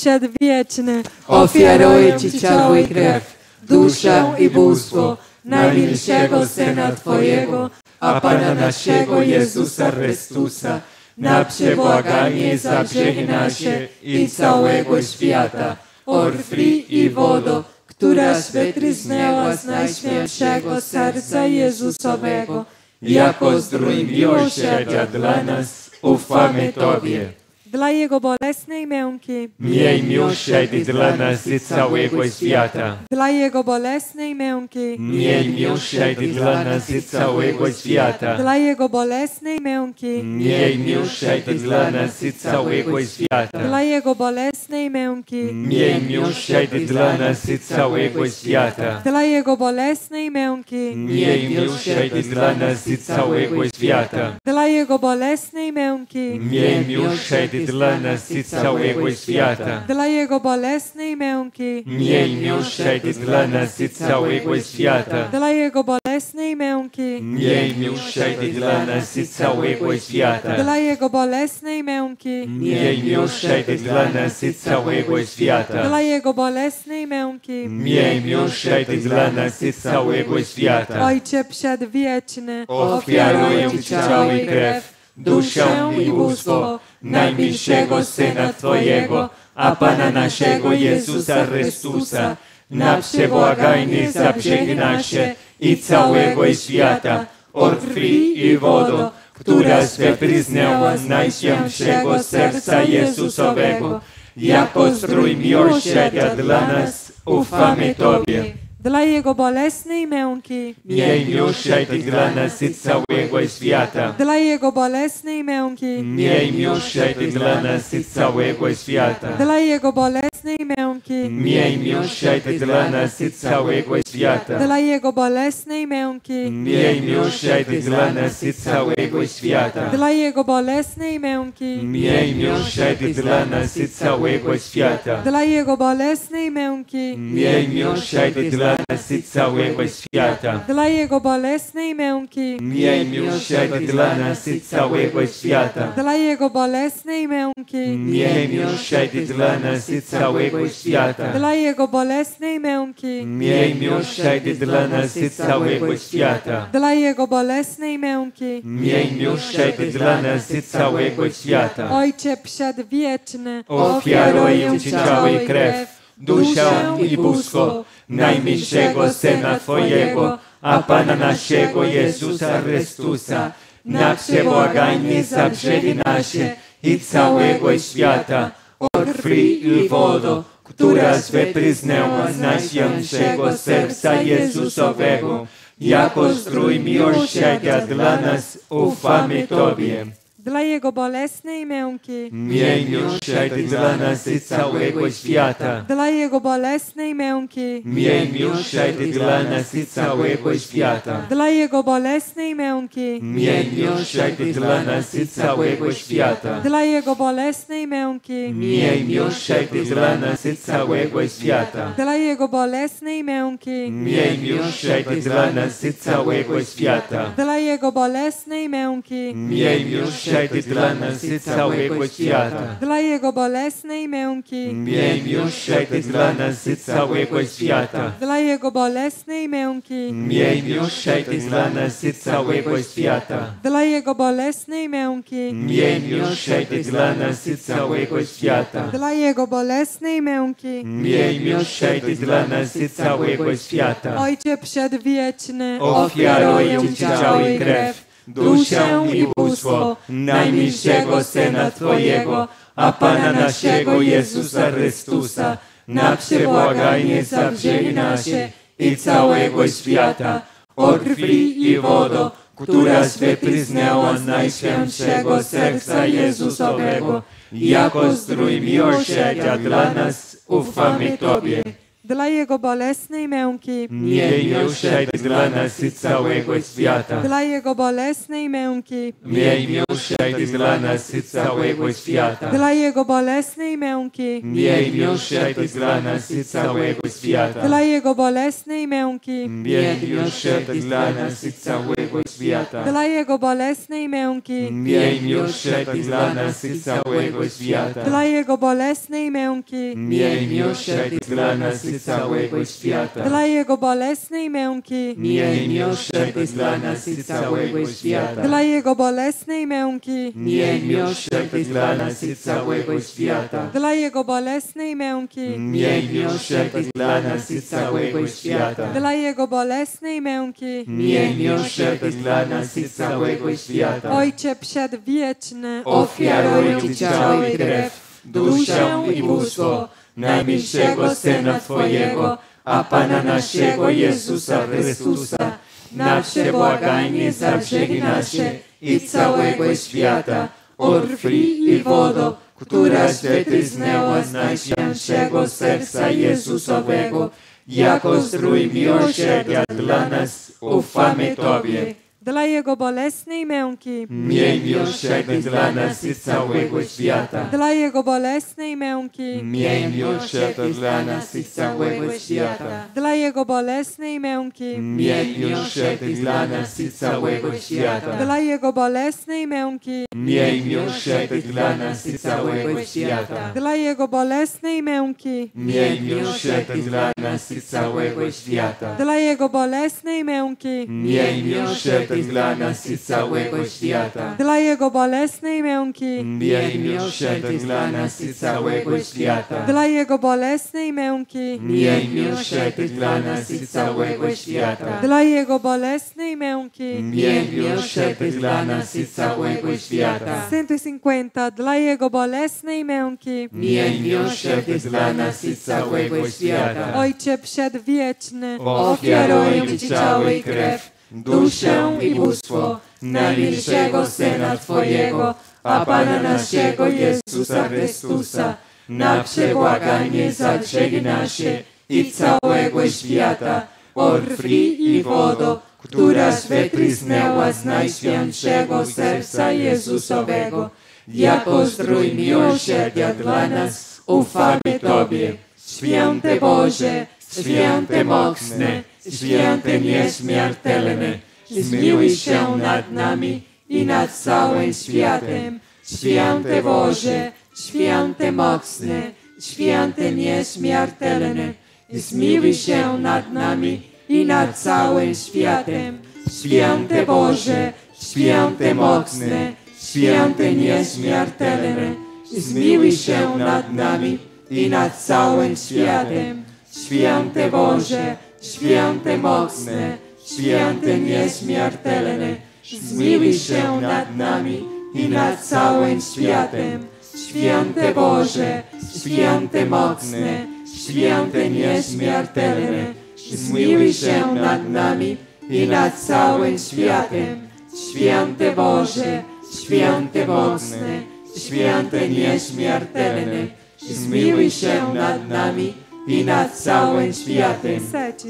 Przedwieczny, Ofiaruję Ci ciało i krew, duszę i bóstwo. najmilszego Syna Twojego, a Pana naszego Jezusa Chrystusa, na przebłaganie za grzechy nasze i całego świata, orfli i wodo, która wytryznęła z najświętszego serca Jezusowego, jako zdrój miłosierdzia dla nas, ufamy Tobie. dla Jego bolesnej męki, Miej miłosierdzie dla nas i całego świata. dla Jego bolesnej męki, Miej miłosierdzie dla nas i całego świata. dla Jego bolesnej męki, Miej miłosierdzie dla nas i całego świata. dla Jego bolesnej męki, Miej miłosierdzie dla nas i całego świata. dla Jego bolesnej męki, Miej miłosierdzie dla nas i całego świata. dla Jego bolesnej męki, Miej miłosierdzie dla nas i całego świata. dla Jego bolesnej męki, Miej miłosierdzie dla nas i całego świata. dla Jego bolesnej męki, Miej miłosierdzie dla nas i całego świata. dla Jego bolesnej męki, Miej miłosierdzie dla nas i całego świata. dla Jego bolesnej męki. Miej miłosierdzie dla nas i całego świata. Ojcze Przedwieczny, Ofiaruję Ci ciało i krew, duszę i bóstwo najmilszego Syna Twojego, a Pana naszego Jezusa Chrystusa, na przebłaganie za grzechy nasze i całego świata, orfri i wodo, która wypryznęła z najświętszego serca Jezusowego, jako strój miłosierdzia dla nas, ufamy Tobie. Dla Jego bolesnej męki, Miej miłosierdzie dla nas i całego świata. dla Jego bolesnej męki, Miej miłosierdzie dla nas i całego świata. dla Jego bolesnej męki, Miej miłosierdzie dla nas i całego świata. dla Jego bolesnej męki, Miej miłosierdzie dla nas i całego świata. dla Jego bolesnej męki, Miej miłosierdzie dla nas i całego świata. dla Jego bolesnej męki, Miej miłosierdzie dla nas i całego świata. dla Jego bolesnej męki, Miej miłosierdzie dla nas i całego świata. dla Jego bolesnej męki, Miej miłosierdzie dla nas i całego świata. dla Jego bolesnej męki, Miej miłosierdzie dla nas i całego świata. dla Jego bolesnej męki. Miej miłosierdzie dla nas i całego świata. Ojcze Przedwieczny, Ofiaruję Ci ciało i krew, duszę i bóstwo najmilszego Syna Twojego, a Pana naszego Jezusa Chrystusa, na przebłaganie za grzechy nasze i całego świata, orfli i wodo, która wypryznęła z najświętszego serca Jezusowego, jako strój miłosierdzia dla nas, ufamy Tobie. Dla Jego bolesnej męki, Miej miłosierdzie dla nas i całego świata. dla Jego bolesnej męki, Miej miłosierdzie dla nas i całego świata. dla Jego bolesnej męki, Miej miłosierdzie dla nas i całego świata. dla Jego bolesnej męki, Miej miłosierdzie dla nas i całego świata. dla Jego bolesnej męki, Miej miłosierdzie dla nas i całego świata. dla Jego bolesnej męki, Miej miłosierdzie dla nas i całego świata. dla Jego bolesnej męki, Miej miłosierdzie dla nas i całego świata. dla Jego bolesnej męki, Miej miłosierdzie dla nas i całego świata. dla Jego bolesnej męki, Miej miłosierdzie dla nas i całego świata. dla Jego bolesnej męki. Miej miłosierdzie dla nas i całego świata. Ojcze Przedwieczny, Ofiaruję Ci ciało i krew, duszę i bóstwo najmilszego Syna Twojego, a Pana naszego Jezusa Chrystusa, na przebłaganie za grzechy nasze i całego świata, orfli i wodo, która wypryznęła z najświętszego serca Jezusowego, jako zdrój miłosierdzia dla nas, ufamy Tobie. Dla Jego bolesnej męki, Miej miłosierdzie dla nas i całego świata. dla Jego bolesnej męki, Miej miłosierdzie dla nas i całego świata. dla Jego bolesnej męki, Miej miłosierdzie dla nas i całego świata. dla Jego bolesnej męki, Miej miłosierdzie dla nas i całego świata. dla Jego bolesnej męki, Miej miłosierdzie dla nas i całego świata. dla Jego bolesnej męki, Miej miłosierdzie dla nas i całego świata. dla Jego bolesnej męki, Miej miłosierdzie dla nas i całego świata. dla Jego bolesnej męki, Miej miłosierdzie dla nas i całego świata. dla Jego bolesnej męki, Miej miłosierdzie dla nas i całego świata. dla Jego bolesnej męki. Miej miłosierdzie dla nas i całego świata. Ojcze przedwieczny, Ofiaruję Ci ciało i krew, duszę i bóstwo najmilszego Syna Twojego, a Pana naszego Jezusa Chrystusa, na przebłaganie za grzechy nasze i całego świata, krwi i wodą, która wytryznęła z najświętszego serca Jezusowego, jako zdrój miłosierdzia dla nas, ufamy Tobie. Dla Jego bolesnej męki, Miej miłosierdzie dla nas i całego świata. dla Jego bolesnej męki, Miej miłosierdzie dla nas i całego świata. dla Jego bolesnej męki, Miej miłosierdzie dla nas i całego świata. dla Jego bolesnej męki, Miej miłosierdzie dla nas i całego świata. dla Jego bolesnej męki, Miej miłosierdzie dla nas i całego świata. dla Jego bolesnej męki, Miej miłosierdzie dla nas i całego świata. dla Jego bolesnej męki, Miej miłosierdzie dla nas i całego świata. dla Jego bolesnej męki, Miej miłosierdzie dla nas i całego świata. dla Jego bolesnej męki. Miej miłosierdzie dla nas i całego świata. 150 dla Jego bolesnej męki. Miej miłosierdzie dla nas i całego świata. Ojcze przedwieczny, Ofiaruję Ci ciało i krew, duszę i bóstwo najmilszego Syna Twojego, a Pana naszego Jezusa Chrystusa, na przebłaganie za grzechy nasze i całego świata, od krwi i wodą, która wytryznęła z najświętszego serca Jezusowego, jako zdrój miłosierdzia dla nas, ufamy Tobie. Święty Boże, święty mocny, święty nieśmiertelny, zmiłuj się nad nami i nad całym światem. Święty Boże, święty mocny, święty nieśmiertelny, zmiłuj się nad nami i nad całym światem. Święty Boże, święty mocny, święty nieśmiertelny, zmiłuj się nad nami i nad całym światem. Święty Boże, święty mocny, święty nieśmiertelny, zmiłuj się nad nami i nad całym światem. Święty Boże, święty mocny, święty nieśmiertelny, zmiłuj się nad nami i nad całym światem. Święty Boże, święty mocny, święty nieśmiertelny, zmiłuj się nad nami i nad całym światem.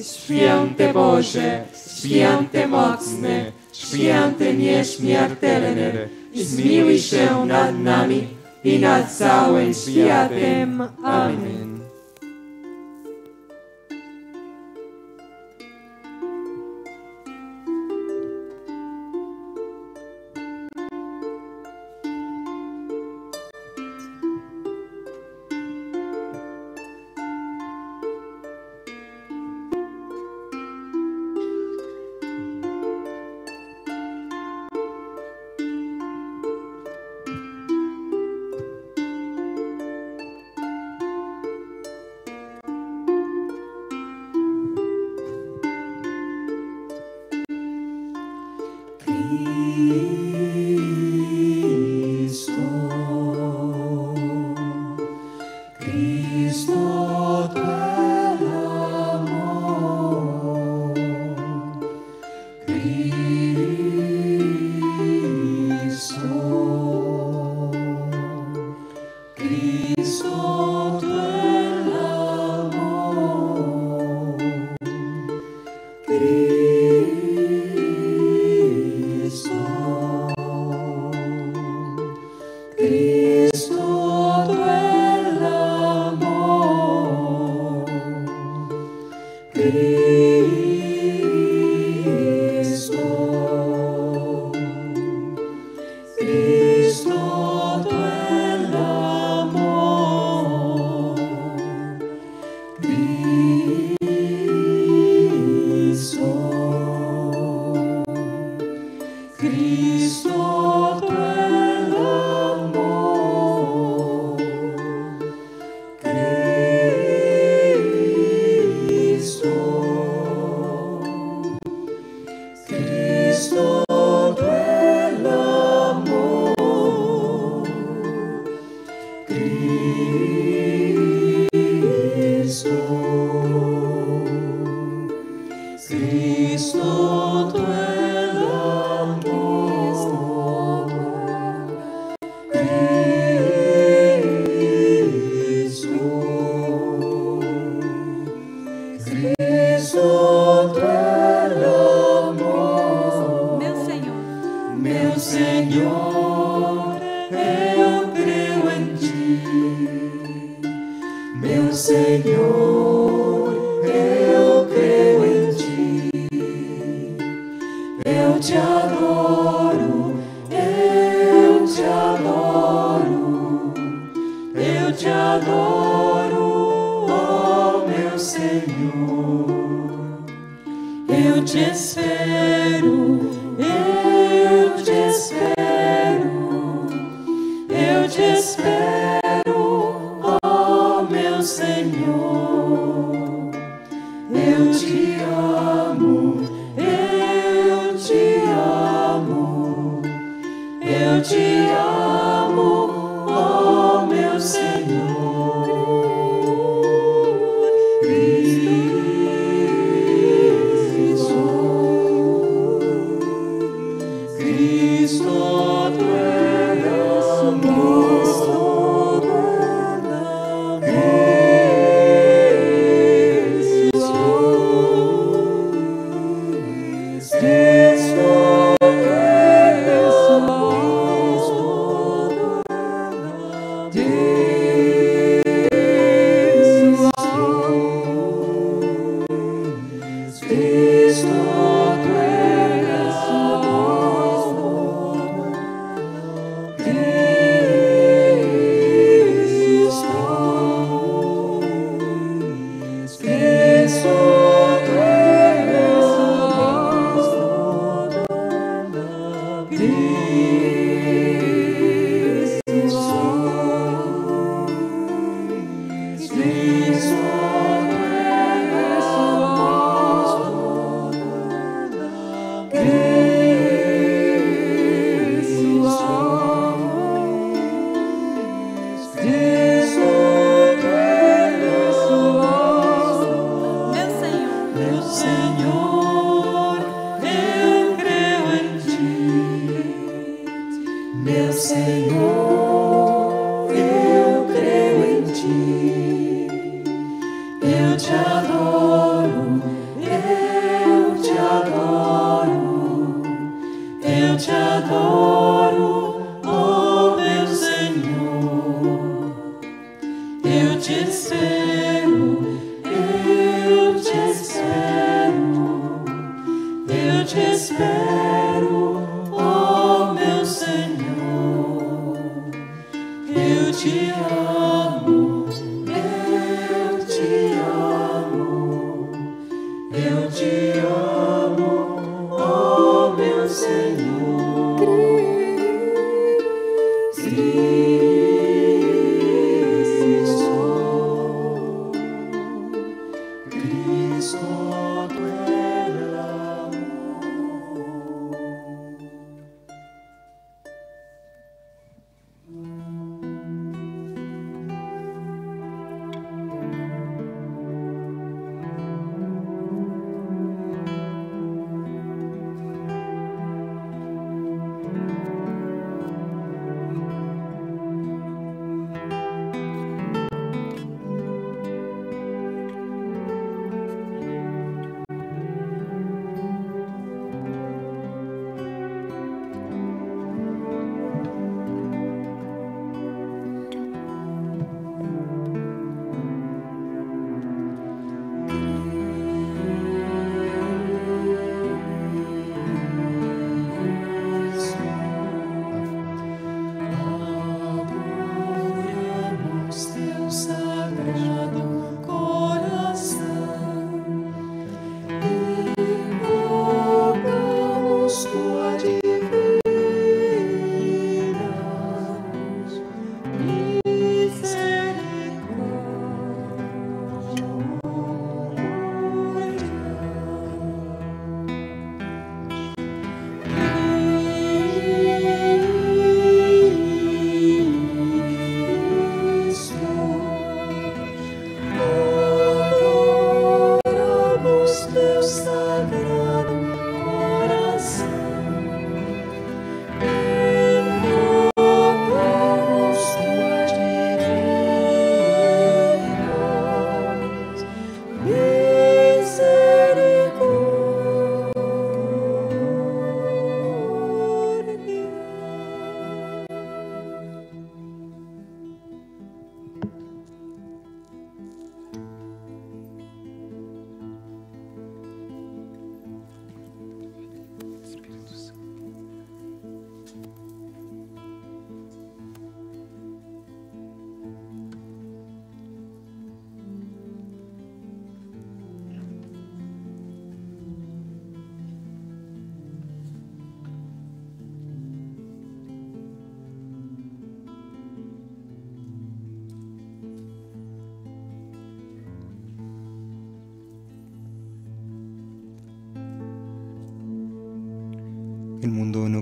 Święty Boże, święty mocny, święty nieśmiertelny, zmiłuj się nad nami i nad całym światem. Amen. Eu te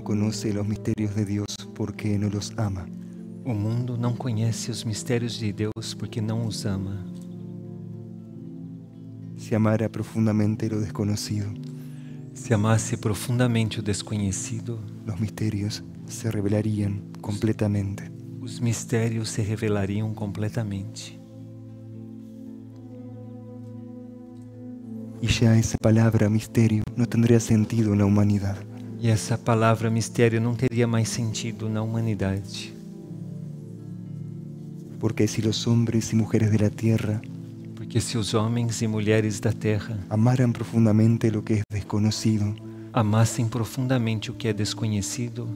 no conoce los misterios de Dios porque no los ama. O mundo não conhece os mistérios de Deus porque não os ama. Si amara profundamente lo desconocido, Se amasse profundamente o desconhecido, los misterios se revelarían completamente. os mistérios se revelariam completamente. Y ya esa palabra misterio no tendría sentido en la humanidad. E essa palavra mistério não teria mais sentido na humanidade. Porque si los hombres y mujeres de la tierra Porque se os homens e mulheres da terra amaran profundamente lo que es desconocido amassem profundamente o que é desconhecido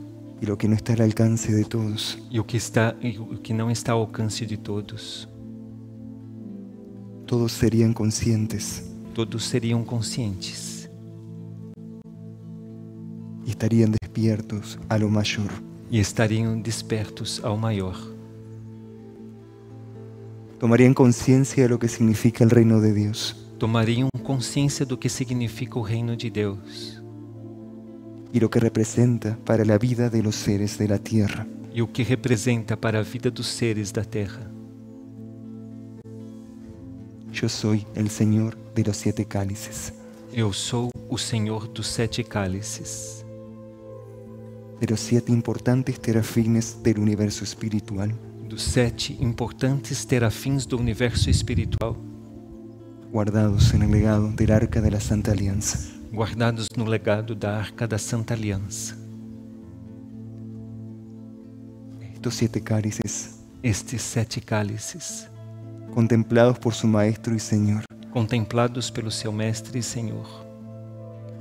y lo que no está al alcance de todos, e o que está e o que não está ao alcance de todos, todos serían conscientes todos seriam conscientes estarían despiertos a lo mayor. e estariam despertos ao maior. Tomarían conciencia de lo que significa el reino de Dios Tomariam consciência do que significa o reino de Deus y lo que representa para la vida de los seres de la tierra. e o que representa para a vida dos seres da terra. Yo soy el Señor de los siete cálices, Eu sou o Senhor dos sete cálices, de los siete importantes terafines del universo espiritual, dos sete importantes terafins do universo espiritual, guardados en el legado del arca de la Santa Alianza. guardados no legado da Arca da Santa Aliança. Estos siete cálices, Estes sete cálices, contemplados por su Maestro y Señor, contemplados pelo seu Mestre e Senhor,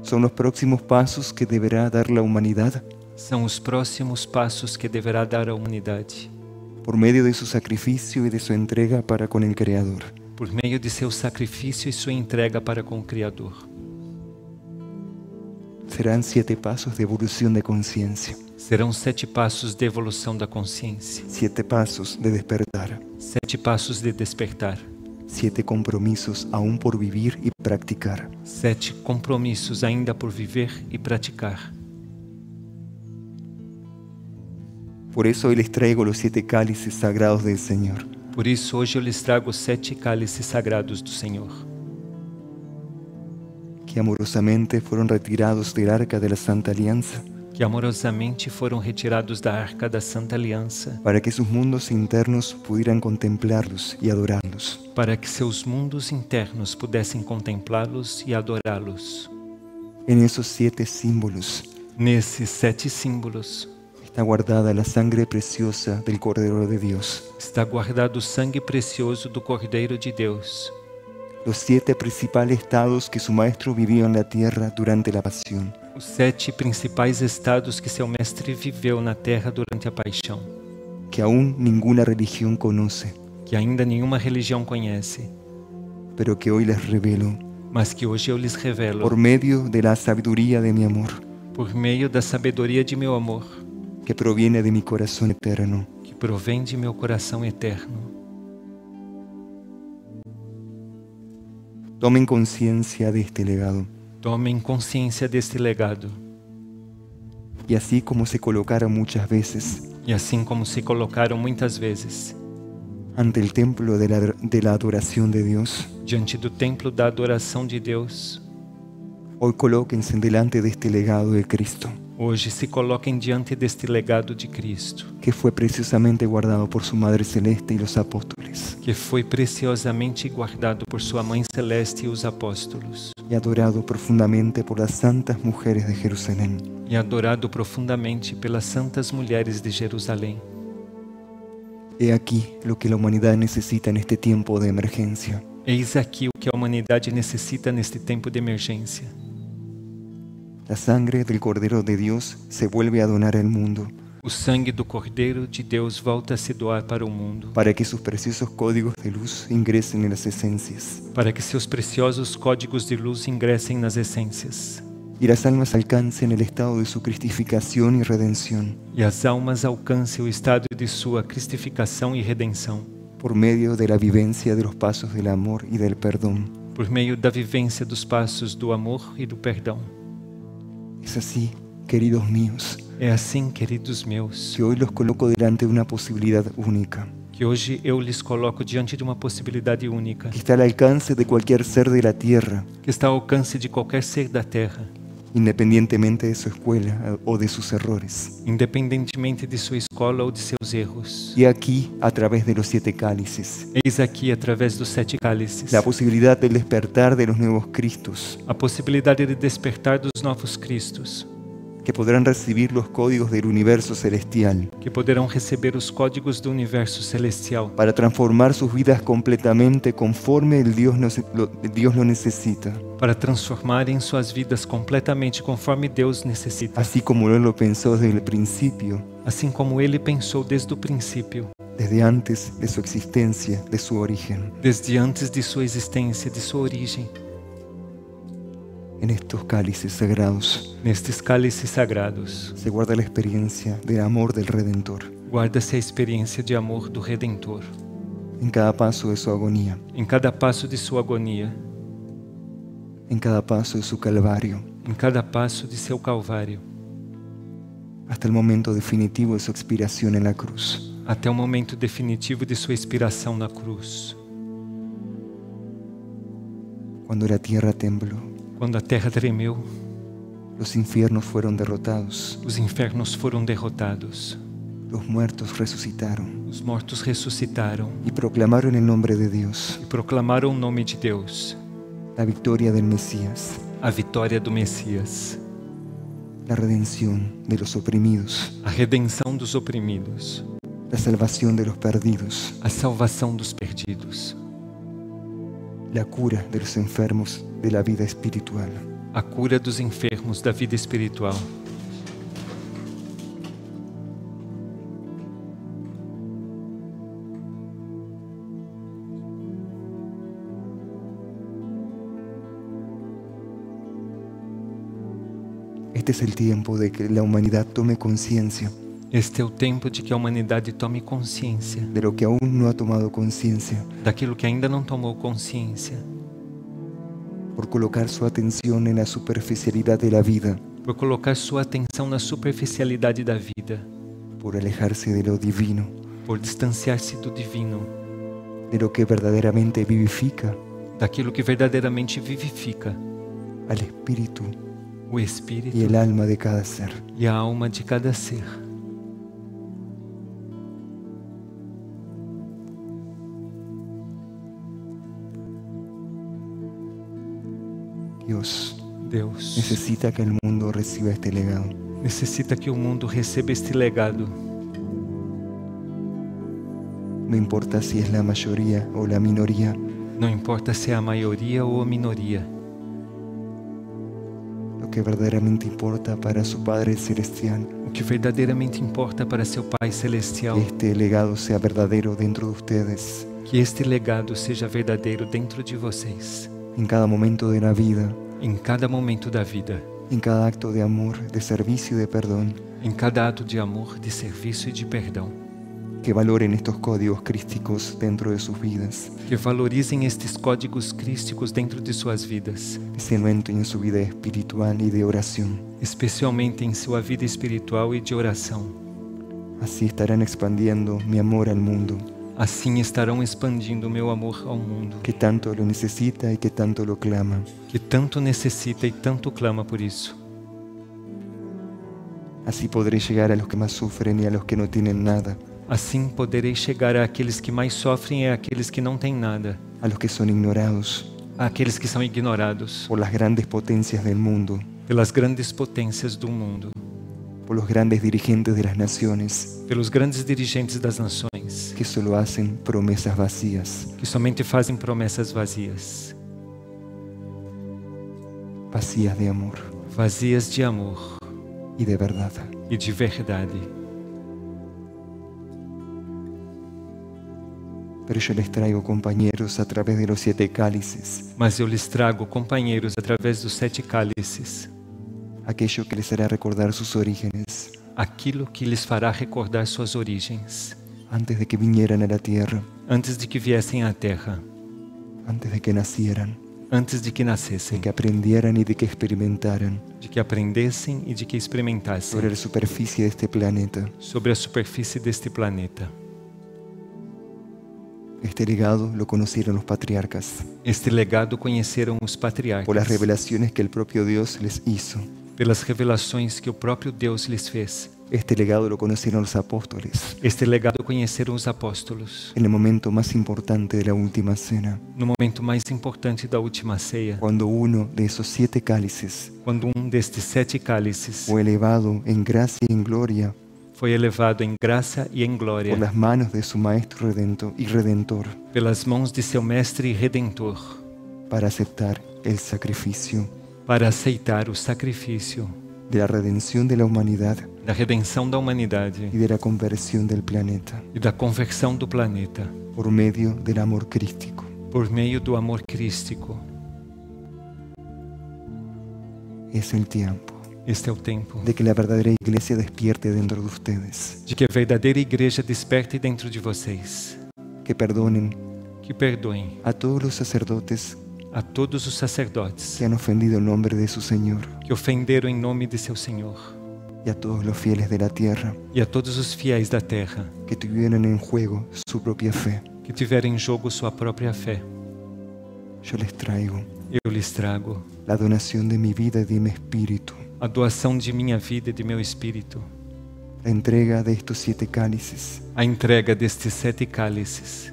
son los próximos pasos que deberá dar la humanidad são os próximos passos que deverá dar a humanidade, por medio de su sacrificio y de su entrega para con el Creador. por meio de seu sacrifício e sua entrega para com o Criador. Serán siete pasos de evolución de conciencia, Serão sete passos de evolução da consciência, siete pasos de despertar, sete passos de despertar, siete compromisos aún por vivir y practicar. sete compromissos ainda por viver e praticar. Por eso hoy les traigo los siete cálices sagrados del Señor, Por isso, hoje eu lhes trago os sete cálices sagrados do Senhor, que amorosamente fueron retirados del arca de la Santa Alianza, que amorosamente foram retirados da arca da Santa Aliança, para que sus mundos internos pudieran contemplarlos y adorarlos. para que seus mundos internos pudessem contemplá-los e adorá-los. En esos siete símbolos Nesses sete símbolos está guardada la sangre preciosa del Cordero de Dios, está guardado o sangue precioso do Cordeiro de Deus, los siete principales estados que su Maestro vivió en la tierra durante la pasión. os sete principais estados que seu Mestre viveu na terra durante a paixão, que aún ninguna religión conoce, que ainda nenhuma religião conhece, pero que hoy les revelo. Mas que hoje eu lhes revelo. Por medio de la sabiduría de mi amor, por meio da sabedoria de meu amor, que proviene de mi corazón eterno. que provém de meu coração eterno. Tomen conciencia de este legado, Tomem consciência deste legado, y así como se colocara muchas veces e assim como se colocaram muitas vezes ante el templo de la, de la adoración de Dios, diante do templo da adoração de Deus, hoy colóquense delante de este legado de Cristo, hoje se coloquem diante deste legado de Cristo, que fue preciosamente guardado por su Madre Celeste y los apóstoles, que foi preciosamente guardado por sua Mãe Celeste e os apóstolos, y adorado profundamente por las santas mujeres de Jerusalén. e adorado profundamente pelas santas mulheres de Jerusalém. He aquí lo que la humanidad necesita en este tiempo de emergencia. Eis aqui o que a humanidade necessita neste tempo de emergência. La sangre del Cordero de Dios se vuelve a donar al mundo. O sangue do Cordeiro de Deus volta a se doar para o mundo, para que sus preciosos códigos de luz ingresen en las esencias. Para que seus preciosos códigos de luz ingressem nas essências. Y las almas alcancen el estado de su cristificación y redención. E as almas alcancem o estado de sua cristificação e redenção. Por la vivencia de los pasos del amor y del perdón. por meio da vivência dos passos do amor e do perdão. Es así queridos míos, É assim, queridos meus, que hoy los coloco delante de una posibilidad única, que hoje eu lhes coloco diante de uma possibilidade única, que está al alcance de cualquier ser de la tierra, que está ao alcance de qualquer ser da terra, independientemente de su escuela eh, o de sus errores. independentemente de sua escola ou de seus erros. Y aquí, a través de los siete cálices, Eis aqui, através dos sete cálices, la posibilidad del despertar de los nuevos Cristos, a possibilidade de despertar dos novos Cristos, que podrán recibir los códigos del universo celestial que poderão receber os códigos do universo celestial para transformar sus vidas completamente conforme el Dios, nos- lo, Dios lo necesita, para transformarem suas vidas completamente conforme Deus necessita, así como Él lo pensó desde el principio, assim como ele pensou desde o princípio, desde antes de su existencia, de su origen. desde antes de sua existência, de sua origem. En estos cálices sagrados. Nestes cálices sagrados, se guarda la experiencia del amor del Redentor. Guarda-se a experiência de amor do Redentor. en cada paso de su agonía, Em cada passo de sua agonia, en cada paso de su calvario, em cada passo de seu calvário, hasta el momento definitivo de su expiración en la cruz. até o momento definitivo de sua expiração na cruz, Cuando la tierra tembló, quando a terra tremeu, los infiernos fueron derrotados, os infernos foram derrotados, los muertos resucitaron. Os mortos ressuscitaram y proclamaron el nombre de Dios, e proclamaram o nome de Deus, la victoria del Mesías, a vitória do Messias, la redención de los oprimidos, a redenção dos oprimidos, la salvación de los perdidos, a salvação dos perdidos, la cura de los enfermos de la vida espiritual. a cura dos enfermos da vida espiritual. Este es el tiempo de que la humanidad tome conciencia Este é o tempo de que a humanidade tome consciência de lo que aún no ha tomado conciencia, daquilo que ainda não tomou consciência, por colocar su atención en la superficialidad de la vida, por colocar sua atenção na superficialidade da vida, por alejarse de lo divino, por distanciar-se do divino, de lo que verdaderamente vivifica daquilo que verdadeiramente vivifica al espíritu o espírito y el alma de cada ser. e a alma de cada ser. Dios. Deus. Necesita que el mundo reciba este legado. necessita que o mundo receba este legado. No importa si es la mayoría o la minoría, Não importa se é a maioria ou a minoria. lo que verdaderamente importa para su Padre Celestial, O que verdadeiramente importa para seu Pai Celestial. Que este legado sea verdadero dentro de ustedes, que este legado seja verdadeiro dentro de vocês, en cada momento de la vida, em cada momento da vida, en cada acto de amor, de servicio y de perdón, em cada ato de amor, de serviço e de perdão. que valoren estos códigos crísticos dentro de sus vidas, Que valorizem estes códigos crísticos dentro de suas vidas, que se aumenten en su vida espiritual y de oración. especialmente em sua vida espiritual e de oração. Así estarán expandiendo mi amor al mundo, Assim estarão expandindo o meu amor ao mundo, que tanto lo necesita y que tanto lo clama. que tanto necessita e tanto clama por isso. Así podré llegar a los que más sufren y a los que no tienen nada, Assim poderei chegar àqueles que mais sofrem e àqueles que não têm nada, a los que son ignorados. Àqueles que são ignorados. Por las grandes potencias del mundo, pelas grandes potências do mundo, por los grandes dirigentes de las naciones pelos grandes dirigentes das nações, que solo hacen promesas vacías, que somente fazem promessas vazias, vacías de amor. Vazias de amor. Y de verdad. e de verdade. Pero yo les traigo compañeros a través de los siete cálices, Mas eu lhes trago companheiros através dos sete cálices, aquello que les hará recordar sus orígenes. Aquilo que lhes fará recordar suas origens, antes de que vinieran a la tierra, antes de que viessem à terra, antes de que nacieran, antes de que de nascessem, que aprendieran y de que experimentaran. De que aprendessem e de que experimentassem sobre la superficie de este planeta. sobre a superfície deste planeta. Este legado lo conocieron los patriarcas. Este legado conheceram os patriarcas por las revelaciones que el propio Dios les hizo. Pelas revelações que o próprio Deus lhes fez. Este legado lo conocieron los apóstoles. Este legado conheceram os apóstolos. En el momento más importante de la última cena, no momento mais importante da última ceia, cuando uno de esos siete cálices quando um destes sete cálices fue elevado en gracia y en gloria foi elevado em graça e em glória por las manos de su Maestro redento y Redentor pelas mãos de seu Mestre e Redentor para aceptar el sacrificio para aceitar o sacrifício de la redención de la humanidad da redenção da humanidade y de la conversión del planeta e da conversão do planeta por medio del amor crístico. por meio do amor crístico. Es el tiempo Este é o tempo de que la verdadera iglesia despierte dentro de ustedes, de que a verdadeira igreja desperte dentro de vocês, que perdonen que perdoem a todos los sacerdotes a todos os sacerdotes que han ofendido el nombre de su Señor que ofenderam em nome de seu Senhor y a todos los fieles de la tierra e a todos os fiéis da terra que tuvieron en juego su propia fe. que tiveram em jogo sua própria fé. Yo les traigo Eu lhes trago la donación de mi vida y de mi espíritu, a doação de minha vida e de meu espírito, la entrega de estos siete cálices a entrega destes sete cálices,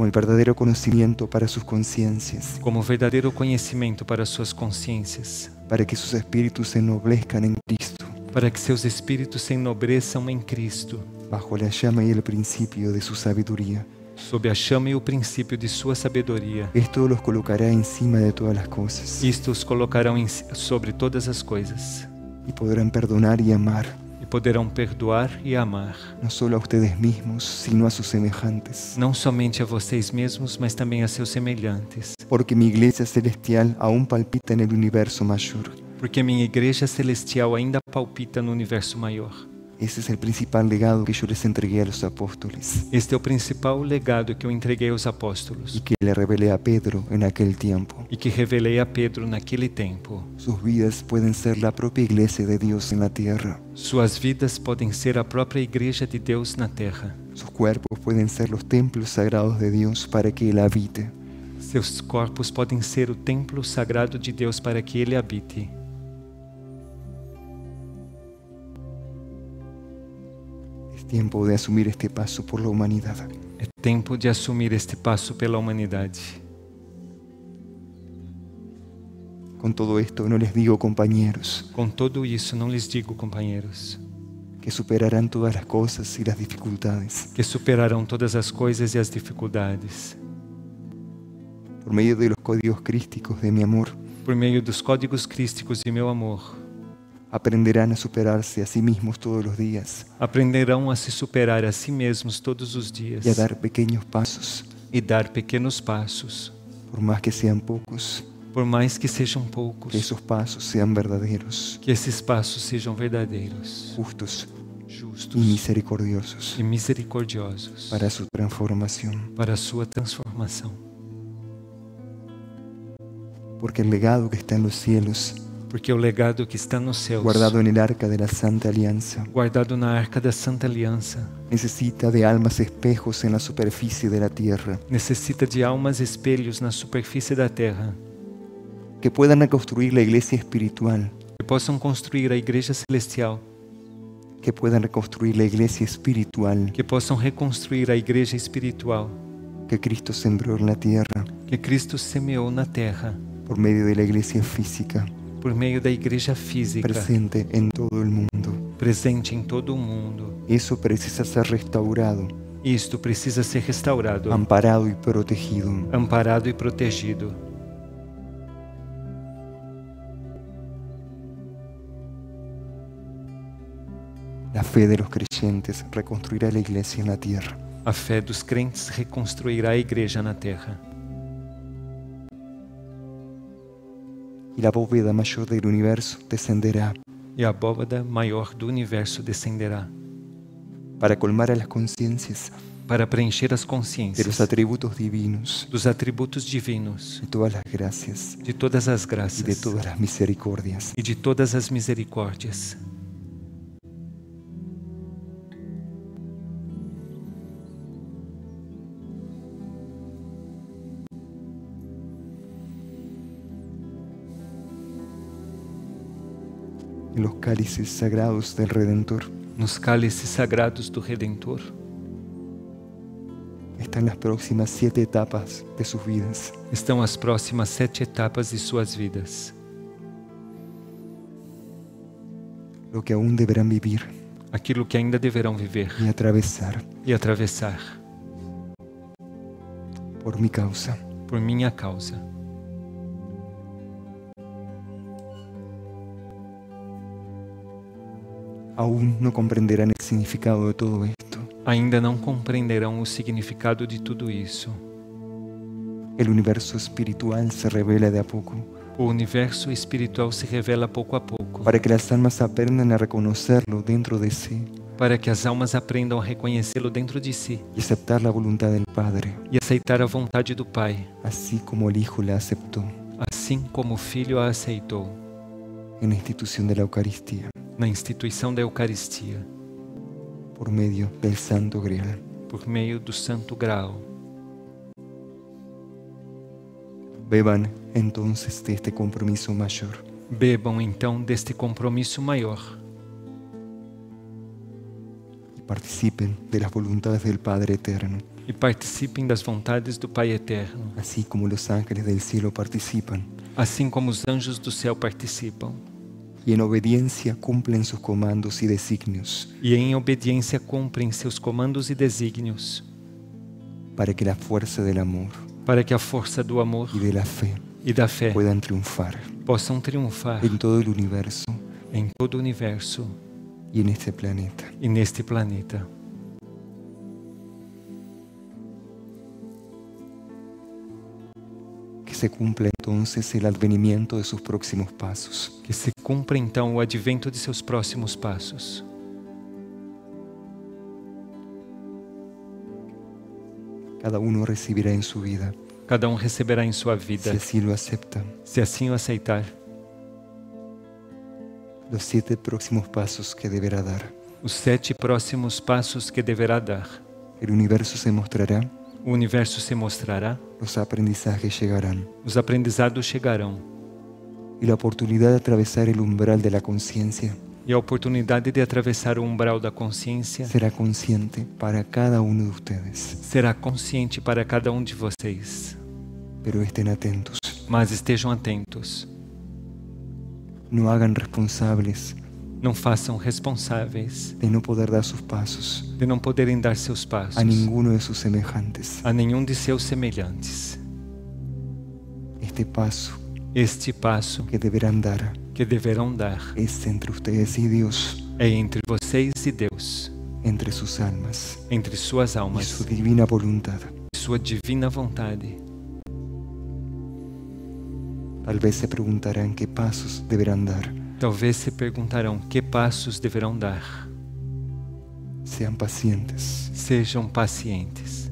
como el verdadero conocimiento para sus conciencias, como verdadeiro conhecimento para suas consciências, para que sus espíritus se ennoblezcan en Cristo, para que seus espíritos se enobreçam em Cristo, bajo la llama y el principio de su sabiduría. sob a chama e o princípio de sua sabedoria. Esto los colocará encima de todas las cosas. Isto os colocarão em, sobre todas as coisas. Y podrán perdonar y amar. e poderão perdoar e amar, no solo a ustedes mismos, sino a sus semejantes. não somente a vocês mesmos, mas também a seus semelhantes. Porque mi iglesia celestial aún palpita el universo mayor. Porque minha igreja celestial ainda palpita no universo maior. Ese es el principal legado que yo les entregué a los apóstoles Este é o principal legado que eu entreguei aos y apóstolos que le revelé a Pedro en aquel tiempo. e que revelei a Pedro naquele tempo. Sus vidas pueden ser la propia iglesia de Dios en la tierra. Suas vidas podem ser a própria igreja de Deus na terra. Sus cuerpos pueden ser los templos sagrados de Dios para que Él habite. Seus corpos podem ser o templo sagrado de Deus para que ele habite. Tiempo de asumir este paso por la humanidad. É tempo de assumir este passo pela humanidade. Con todo esto no les digo, compañeros, Com tudo isso, não lhes digo, companheiros, que superarán todas las cosas y las dificultades que superarão todas as coisas e as dificuldades por medio de los códigos crísticos de mi amor. por meio dos códigos crísticos de meu amor. Aprenderán a superarse a sí mismos todos los días Aprenderão a se superar a si mesmos todos os dias y a dar pequeños pasos, e dar pequenos passos, por más que sean pocos, por mais que sejam que poucos, esos pasos sean verdaderos, que esses passos sejam verdadeiros, justos justos y misericordiosos e misericordiosos para su transformación. para a sua transformação. Porque el legado que está en los cielos, Porque o legado que está nos céus, guardado en el arca de la Santa Alianza, guardado na arca da Santa Aliança, necesita de almas espejos en la superficie de la tierra, necessita de almas espelhos na superfície da terra, que puedan reconstruir la iglesia espiritual, que possam construir a igreja celestial, que puedan reconstruir la iglesia espiritual. Que possam reconstruir a igreja espiritual. Que Cristo sembró en la tierra. Que Cristo semeou na terra. Por medio de la iglesia física, por meio da igreja física presente en todo el mundo. presente em todo o mundo. Eso precisa ser restaurado, Isto precisa ser restaurado, amparado y protegido. amparado e protegido. La fe de los creyentes reconstruirá la iglesia en la tierra. A fé dos crentes reconstruirá a igreja na terra. Y la bóveda mayor del universo descenderá E a abóbada maior do universo descenderá para colmar a las conciencias para preencher as de los consciências atributos divinos, dos atributos divinos, de todas las gracias de todas as y de graças todas las misericordias. e de todas as misericórdias. En los cálices sagrados del Redentor Nos cálices sagrados do Redentor están las próximas siete etapas de sus vidas. estão as próximas sete etapas de suas vidas. Lo que aún deberán vivir Aquilo que ainda deverão viver y atravesar e atravessar por mi causa. por minha causa. Aún no comprenderán el significado de todo esto. Ainda não compreenderão o significado de tudo isso. El universo espiritual se revela de a poco O universo espiritual se revela pouco a pouco para que las almas aprendan a reconocerlo dentro de sí para que as almas aprendam a reconhecê-lo dentro de si y aceptar la voluntad del Padre, e aceitar a vontade do Pai, así como el Hijo la aceptó assim como o Filho a aceitou en la institución de la Eucaristía na instituição da Eucaristia, por medio del Santo Grial. por meio do Santo Graal. Beban entonces de este compromiso mayor Bebam então deste compromisso maior. Y participen de las voluntades del Padre Eterno, e participem das vontades do Pai Eterno, así como los ángeles del cielo participan. Assim como os anjos do céu participam, y en obediencia cumplen sus comandos y designios e em obediência cumprem seus comandos e desígnios, para que la fuerza del amor para que a força do amor y de la fe e da fé puedan triunfar possam triunfar en todo el universo em todo o universo y en este planeta. e neste planeta. Que se cumpla entonces el advenimiento de sus próximos pasos. Que se cumpra então o advento de seus próximos passos. Cada uno recibirá en su vida, Cada um receberá em sua vida, así lo acepta, se assim o aceitar, los siete próximos pasos que deberá dar. os sete próximos passos que deverá dar. El universo se mostrará, O universo se mostrará, los aprendizajes llegarán os aprendizados chegarão y la oportunidad de atravesar el umbral de la conciencia e a oportunidade de atravessar o umbral da consciência será consciente para cada uno de ustedes. será consciente para cada um de vocês. Pero estén atentos, Mas estejam atentos, no hagan responsables não façam responsáveis de no poder dar sus pasos de não poderem dar seus passos a ninguno de sus semejantes. a nenhum de seus semelhantes. Este paso Este passo que deberán dar que deverão dar es entre ustedes y Dios, é entre vocês e Deus, entre sus almas entre suas almas su divina voluntad. e sua divina vontade. Tal vez se preguntarán qué pasos deberán dar. Talvez se perguntarão que passos deverão dar. Sean pacientes, Sejam pacientes.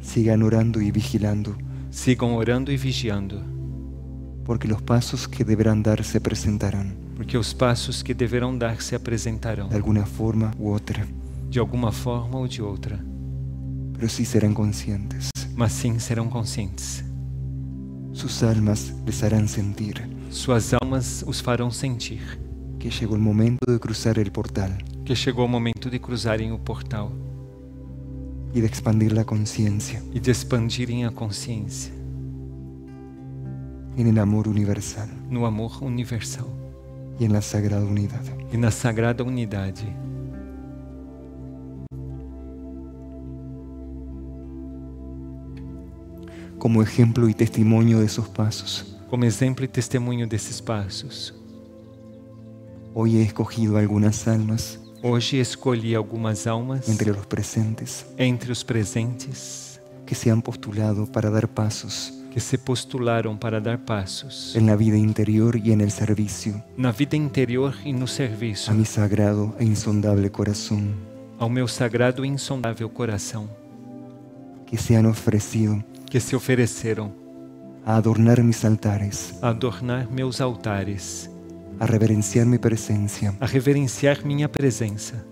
sigan orando y vigilando, Sigam orando e vigiando, porque los pasos que deberán dar se presentarán porque os passos que deverão dar se apresentarão de alguna forma u otra, de alguma forma ou de outra, pero sí serán conscientes. mas sim serão conscientes. Sus almas les harán sentir Suas almas os farão sentir. Que llegó el momento de cruzar el portal. Que chegou o momento de cruzarem o portal. Y de expandir la conciencia e de expandirem a consciência. El amor universal. No amor universal. Y en la sagrada unidad. e na sagrada unidade. Como ejemplo y testimonio de esos pasos, Como exemplo e testemunho desses passos, hoy he escogido algunas almas hoje escolhi algumas almas entre los presentes. entre os presentes que se han postulado para dar pasos que se postularam para dar passos en la vida interior y en el servicio. na vida interior e no a serviço mi sagrado e insondable corazón. ao meu sagrado e insondável coração, que se han ofrecido que se ofereceram a adornar mis altares, a adornar meus altares, a reverenciar mi presencia, a reverenciar minha presença,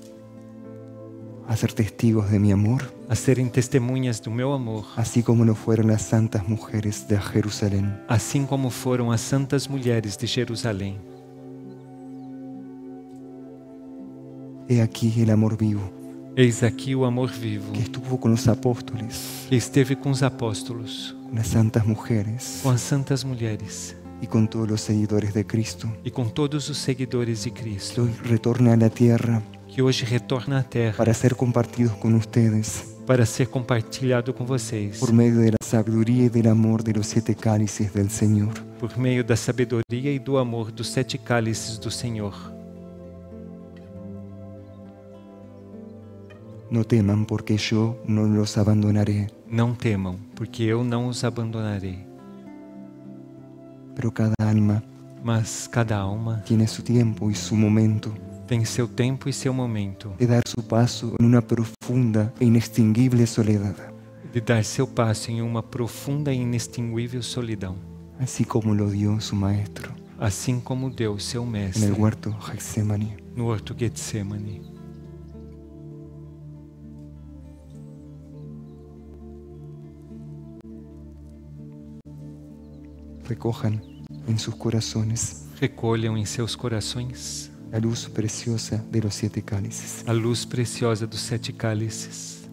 a ser testigos de mi amor, a serem testemunhas do meu amor, así como lo fueron las santas mujeres de Jerusalén. assim como foram as santas mulheres de Jerusalém. He aquí el amor vivo Eis aqui o amor vivo que estuvo con los apóstoles, que esteve com os apóstolos, con las santas mujeres com as santas mulheres y con todos los seguidores de Cristo. e com todos os seguidores de Que Cristo, hoy retorna a la tierra que hoje retorna à Terra para ser compartidos con ustedes para ser compartilhado com vocês por medio de la sabiduría y del amor de los siete cálices del Señor. por meio da sabedoria e do amor dos sete cálices do Senhor. No teman porque yo no los abandonaré, Não temam, porque eu não os abandonarei. pero cada alma Mas cada alma tiene su tiempo y su momento tem seu tempo e seu momento de dar su paso en una profunda e inextinguible soledad, de dar seu passo em uma profunda e inextinguível solidão, así como lo dio su maestro assim como deu seu mestre el huerto Getsemaní. no horto Getsemane. Recojan en sus corazones. Recolham em seus corações. La luz preciosa de los siete cálices. a luz preciosa dos sete cálices.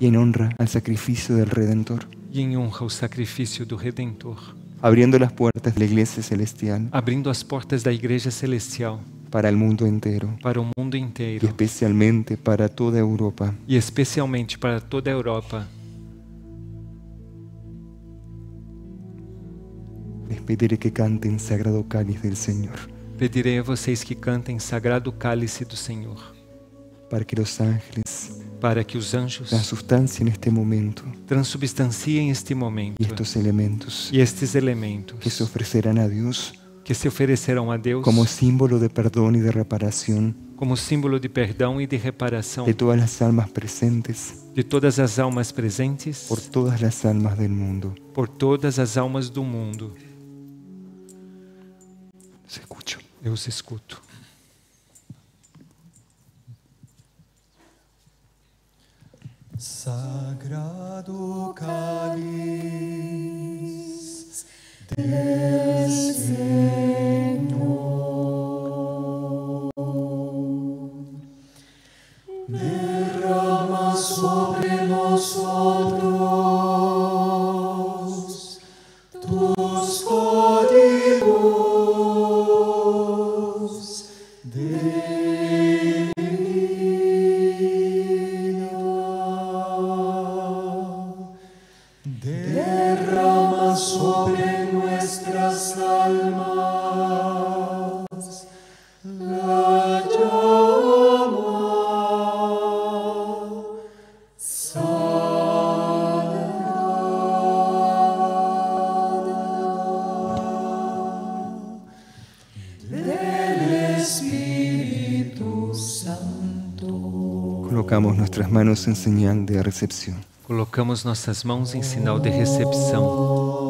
Y en honra al sacrificio del Redentor, e em honra ao sacrifício do Redentor, abriendo las puertas de la iglesia celestial. Abrindo as portas da Igreja Celestial. Para el mundo entero. Para o mundo y inteiro especialmente para toda Europa. e especialmente para toda a Europa. Les pediré que canten Sagrado Cáliz del Señor, Pedirei a vocês que cantem Sagrado Cálice do Senhor, para que los ángeles para que os anjos transubstancien este momento transubstanciem este momento estos elementos e estes elementos que se ofrecerán a Dios que se oferecerão a Deus como símbolo de perdón y de reparación como símbolo de perdão e de reparação de todas las almas presentes de todas as almas presentes por todas las almas del mundo. por todas as almas do mundo. Escucho. Eu os escuto. Sagrado cáliz del Señor, derrama sobre nosotros tus códigos Colocamos nuestras manos en señal de recepción. Colocamos nossas mãos em sinal de recepção.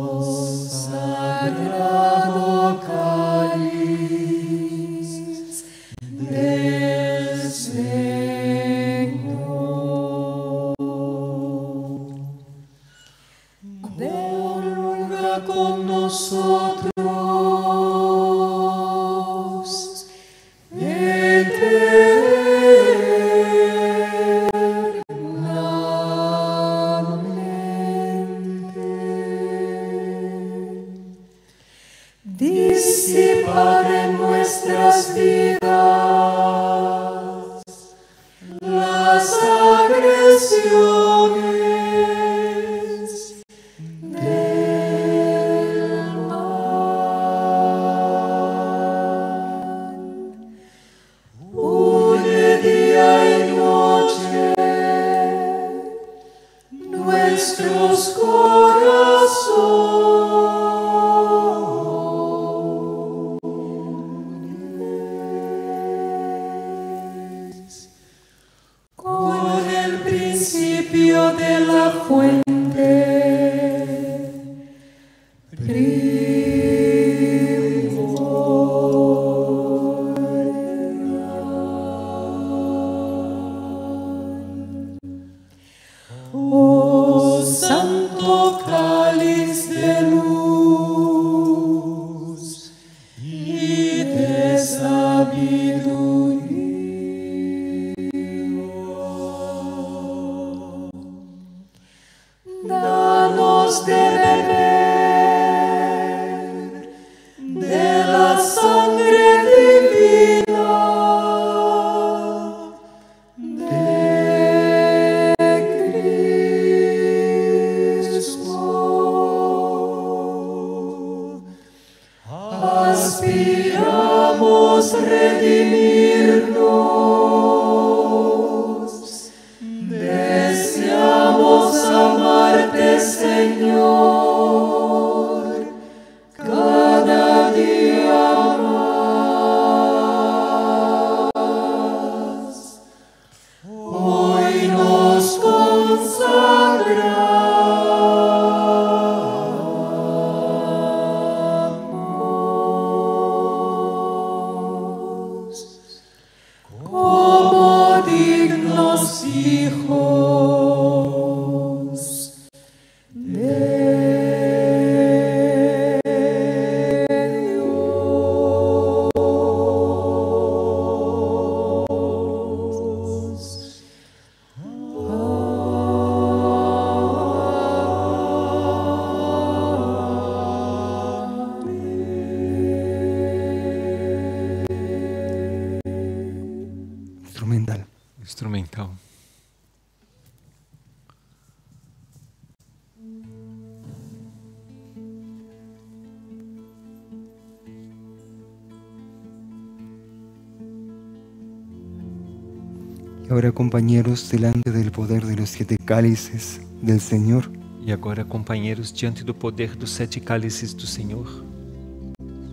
Compañeros, delante del poder de los siete cálices del Señor, E agora, companheiros, diante do poder dos sete cálices do Senhor,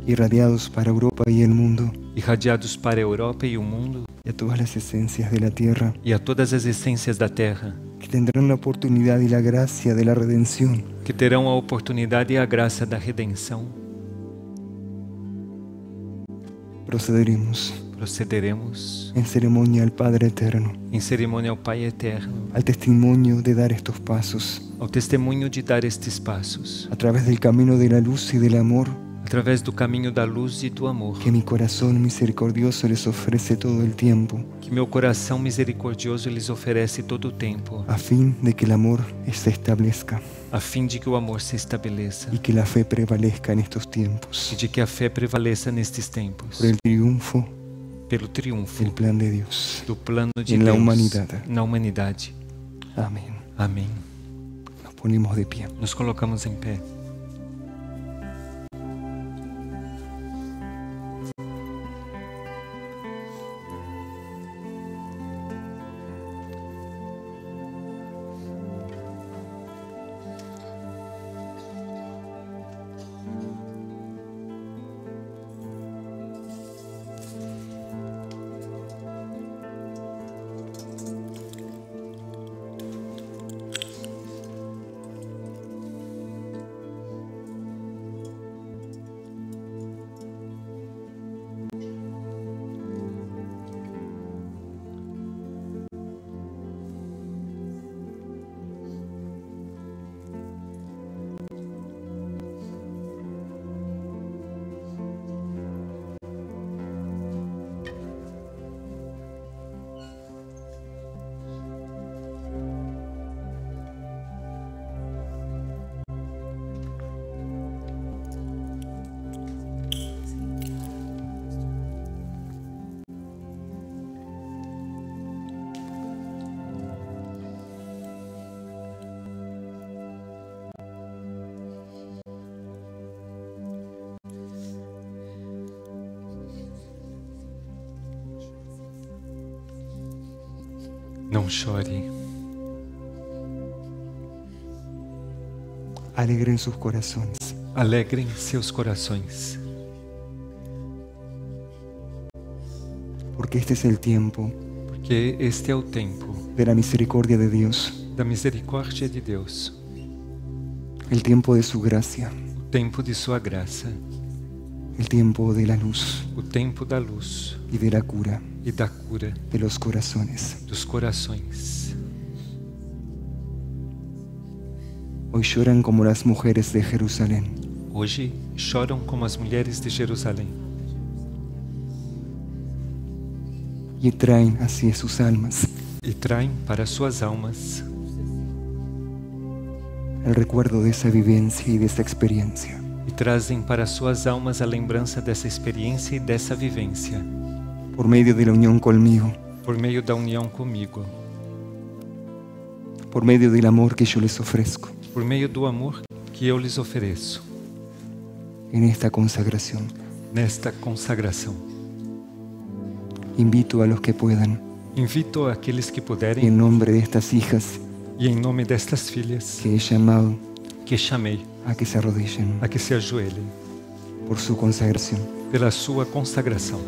irradiados para Europa y el mundo, irradiados para a Europa e o mundo, y a todas las esencias de la tierra, e a todas as essências da terra, que tendrán la oportunidad y la gracia de la redención, que terão a oportunidade e a graça da redenção, procederemos procederemos en ceremonia al Padre Eterno, em cerimônia ao Pai Eterno, al testimonio de dar estos pasos, ao testemunho de dar estes passos, a través del camino de la luz y del amor através do caminho da luz e do amor, que mi corazón misericordioso les ofrece todo el tiempo, que meu coração misericordioso lhes oferece todo o tempo, a fin de que el amor se establezca a fim de que o amor se estabeleça. y que la fe prevalezca en estos tiempos, e de que a fé prevaleça nestes tempos, por el triunfo pelo triunfo del plan de Dios. do plano de Deus humanidade. na humanidade. Amén. Amém. Nos ponemos de pie. Nos colocamos em pé. Sus corazones. Alegrem seus corações, porque este es el tiempo porque este é o tempo de la misericordia de Dios, da misericórdia de Deus, el tiempo de su gracia, o tempo de sua graça, el tiempo de la luz o tempo da luz y de la cura e da cura de los corazones. dos corações. Hoy lloran como las mujeres de Jerusalén, Hoje choram como as mulheres de Jerusalém y traen así sus almas. E traem para suas almas el recuerdo de esa vivencia y de esa experiencia. e trazem para suas almas a lembrança dessa experiência e dessa vivência por medio de la unión conmigo, por meio da união comigo, por medio del amor que yo les ofrezco por meio do amor que eu lhes ofereço en esta consagración. nesta consagração. Invito a los que puedan, Invito aqueles que puderem, nombre de estas hijas e em nome destas filhas que he llamado, que chamei, a que se arrodillen a que se ajoelhem por su consagración. pela sua consagração.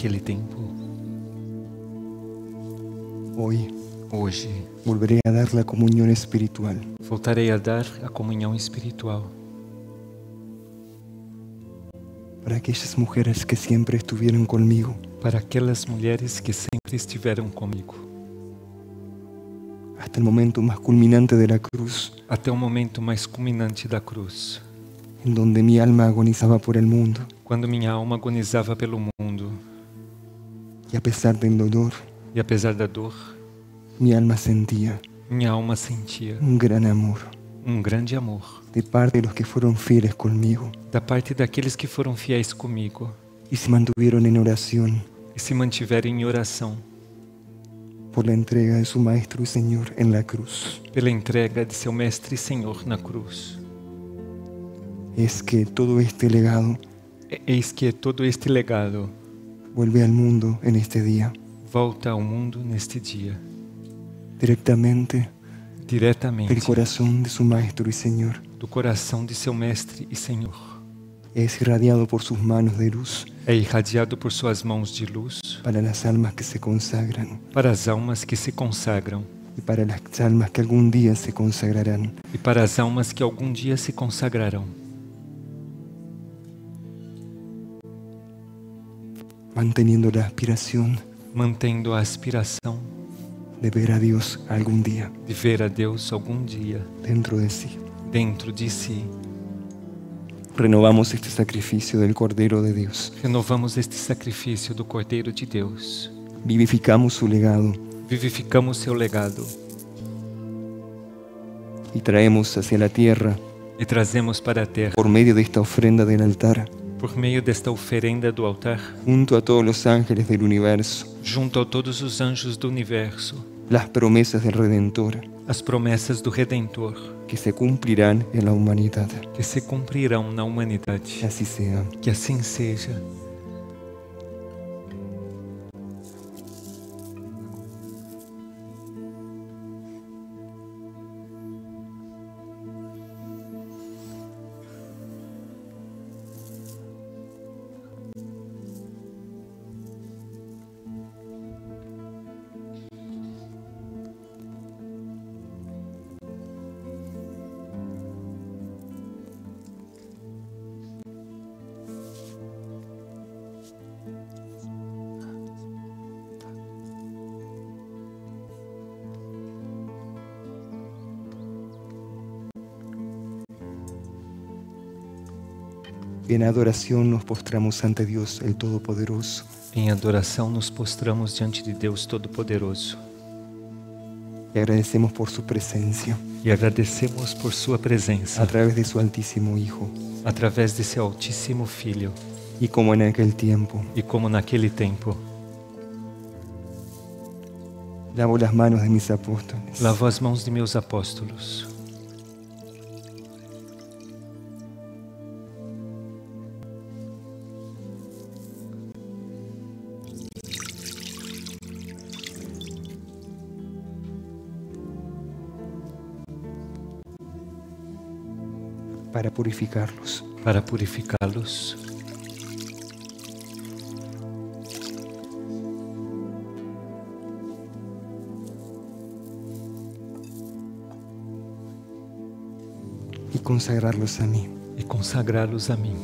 Naquele tempo. Hoy Hoje volveré a dar la comunión espiritual. voltarei a dar a comunhão espiritual. Para aquellas mujeres que siempre estuvieron conmigo, para aquelas mulheres que sempre estiveram comigo, hasta el momento más culminante de la cruz, até o momento mais culminante da cruz, en donde mi alma agonizaba por el mundo. Quando minha alma agonizava pelo mundo y a pesar del dolor, e apesar da dor, mi alma sentía minha alma sentia un gran amor um grande amor de parte de los que fueron fieles conmigo da parte daqueles que foram fiéis comigo y se mantuvieron en oración e se mantiveram em oração por la entrega de su Maestro y Señor en la cruz. pela entrega de seu Mestre e Senhor na cruz. Es que todo este legado E- Eis que todo este legado vuelve al mundo en este día, volta ao mundo neste dia, directamente diretamente del corazón de su Maestro y Señor. do coração de seu Mestre e Senhor. Es irradiado por sus manos de luz É irradiado por suas mãos de luz para las almas que se consagran para as almas que se consagram y para las almas que algún día se consagrarán. e para as almas que algum dia se consagrarão, manteniendo la aspiración mantendo a aspiração de ver a Dios algún día de ver a Deus algum dia dentro de sí. dentro de si. Renovamos este sacrificio del Cordero de Dios. Renovamos este sacrifício do Cordeiro de Deus. Vivificamos su legado Vivificamos seu legado y traemos hacia la tierra, e trazemos para a terra, por medio de esta ofrenda del altar, por meio desta oferenda do altar, junto a todos los ángeles del universo, junto a todos os anjos do universo, las promesas del Redentor as promessas do Redentor que se cumplirán en la humanidad. que se cumprirão na Que humanidade. así sea. Que assim seja. Adoración nos postramos ante Dios el Todopoderoso. Em adoração nos postramos diante de Deus Todo-Poderoso. Y agradecemos por su presencia. E agradecemos por sua presença. A través de su Altísimo Hijo. através de seu Altíssimo Filho. Y como en aquel tiempo, e como naquele tempo. Lavo las manos de mis apóstoles. Lavo as mãos de meus apóstolos purificarlos. para purificá-los y consagrarlos a mí, e consagrá-los a mim,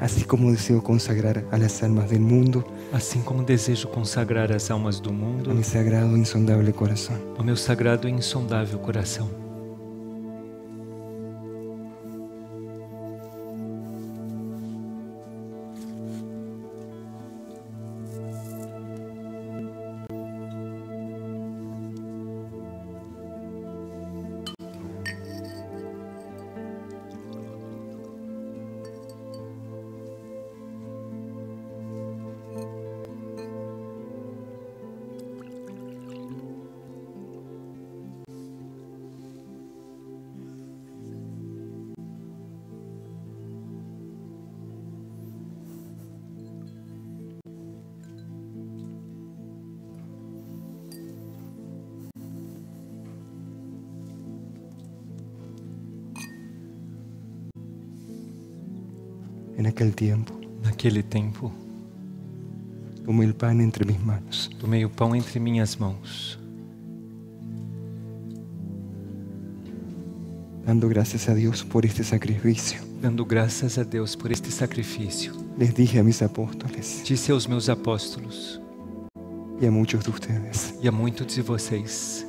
así como deseo consagrar a las almas del mundo assim como desejo consagrar as almas do mundo a mi sagrado e insondable corazón. ao meu sagrado e insondável coração. Aquel tiempo, Naquele tempo, tomé el pan entre mis manos tomei o pão entre minhas mãos, dando gracias a Dios por este sacrificio. dando graças a Deus por este sacrifício. Les dije a mis apóstoles Disse aos meus apóstolos y a muchos de ustedes, e a muitos de vocês: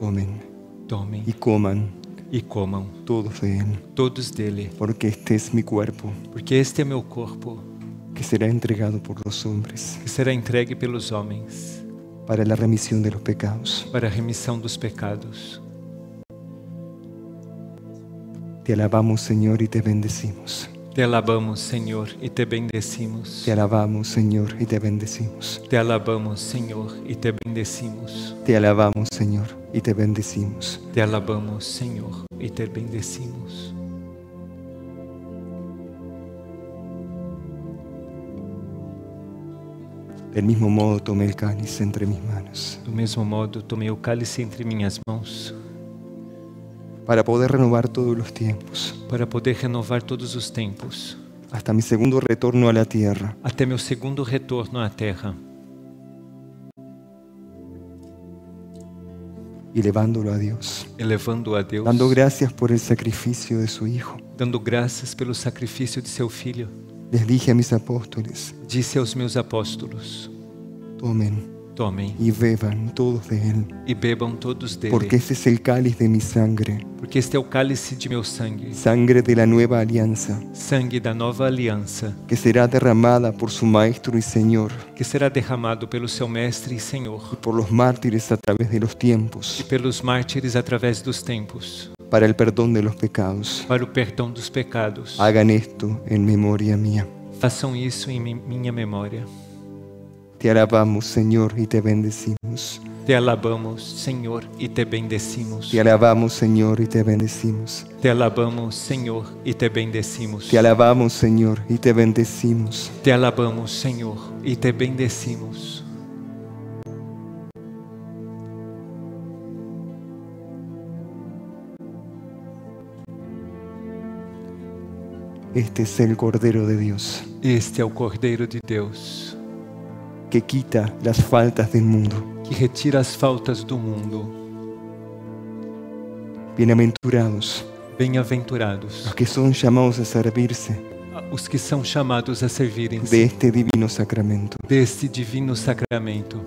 tomen tomem y coman e comam todos de él, todos dele, porque este es mi cuerpo, porque este é meu corpo, que será entregado por los hombres que será entregue pelos homens para la remisión de los pecados. para a remissão dos pecados. Te alabamos, Señor, y te bendecimos. Te alabamos, Senhor, e te bendecimos. Te alabamos, Señor, y te bendecimos. Te alabamos, Senhor, e te bendecimos. Te alabamos, Señor, y te bendecimos. Te alabamos, Senhor, e te bendecimos. Del mismo modo tomé el cáliz entre mis manos Do mesmo modo, tomei o cálice entre minhas mãos para poder renovar todos los tiempos, para poder renovar todos os tempos, hasta mi segundo retorno a la tierra. até meu segundo retorno à terra, y elevándolo a Dios, elevando a Deus, dando gracias por el sacrificio de su Hijo. dando graças pelo sacrifício de seu filho. Les dije a mis apóstoles, Disse aos meus apóstolos: tomen Tomem y beban todos de él, e bebam todos dele, porque este es el cáliz de mi sangre, porque este é o cálice de meu sangue, sangre de la nueva alianza, sangue da nova aliança, que será derramada por su Maestro y Señor, que será derramado pelo seu mestre e Senhor. Y por los mártires a través de los e tiempos, pelos mártires através dos tempos, para el perdón de los pecados. para o perdão dos pecados. Hagan esto en memoria mía. Façam isso em mi- minha memória. Te alabamos, Señor, y te bendecimos. Te alabamos, Senhor, e te bendecimos. Te alabamos, Señor, y te bendecimos. Te alabamos, Senhor, e te bendecimos. Te alabamos, Señor, y te bendecimos. Te alabamos, Senhor, e te bendecimos. Este es el Cordero de Dios, Este é o Cordeiro de Deus, que quita las faltas del mundo. que retira as faltas do mundo. Bienaventurados Bem-aventurados los que son llamados a servirse os que são chamados a servirem-se este divino sacramento. deste divino sacramento.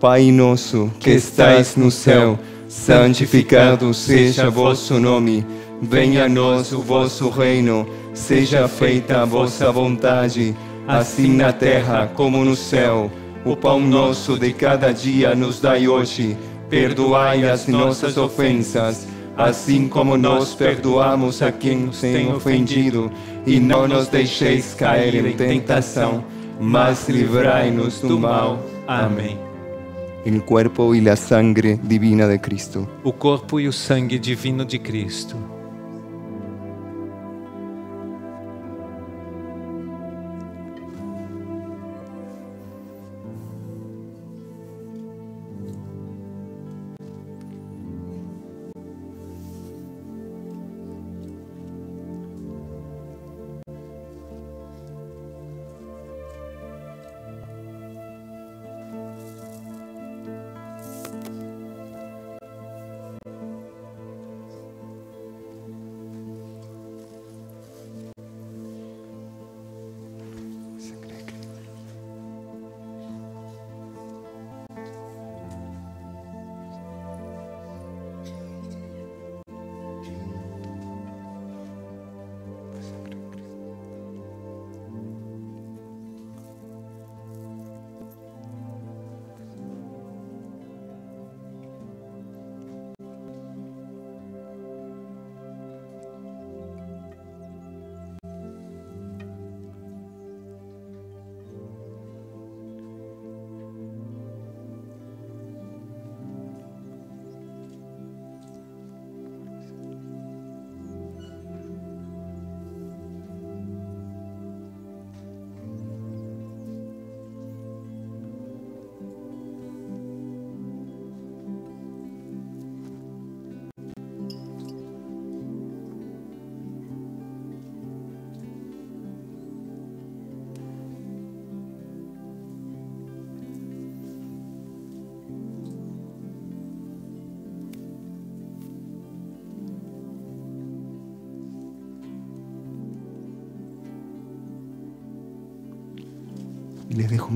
Pai nosso que estais no céu, santificado seja vosso nome. Venha a nós o vosso reino. Seja feita a vossa vontade, assim na terra como no céu. O pão nosso de cada dia nos dai hoje. Perdoai as nossas ofensas, assim como nós perdoamos a quem nos tem ofendido. E não nos deixeis cair em tentação, mas livrai-nos do mal. Amém. el cuerpo y la sangre divina de Cristo. O corpo e o sangue divino de Cristo.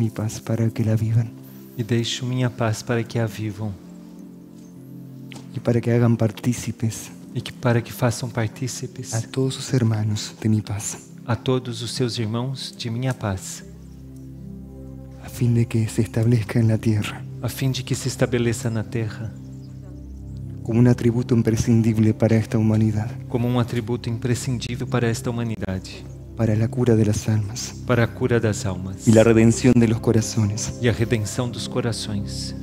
Mi paz para que la vivan. E deixo minha paz para que a vivam. Y para que hagan partícipes. E que para que façam partícipes. A todos sus hermanos de mi paz, a todos os seus irmãos de minha paz, a fin de que se establezca en la tierra. A fim de que se estabeleça na terra. Como un atributo imprescindible para esta humanidad, como um atributo imprescindível para esta humanidade, para la cura de las almas para a cura das almas y la redención de los corazones. e a redenção dos corações.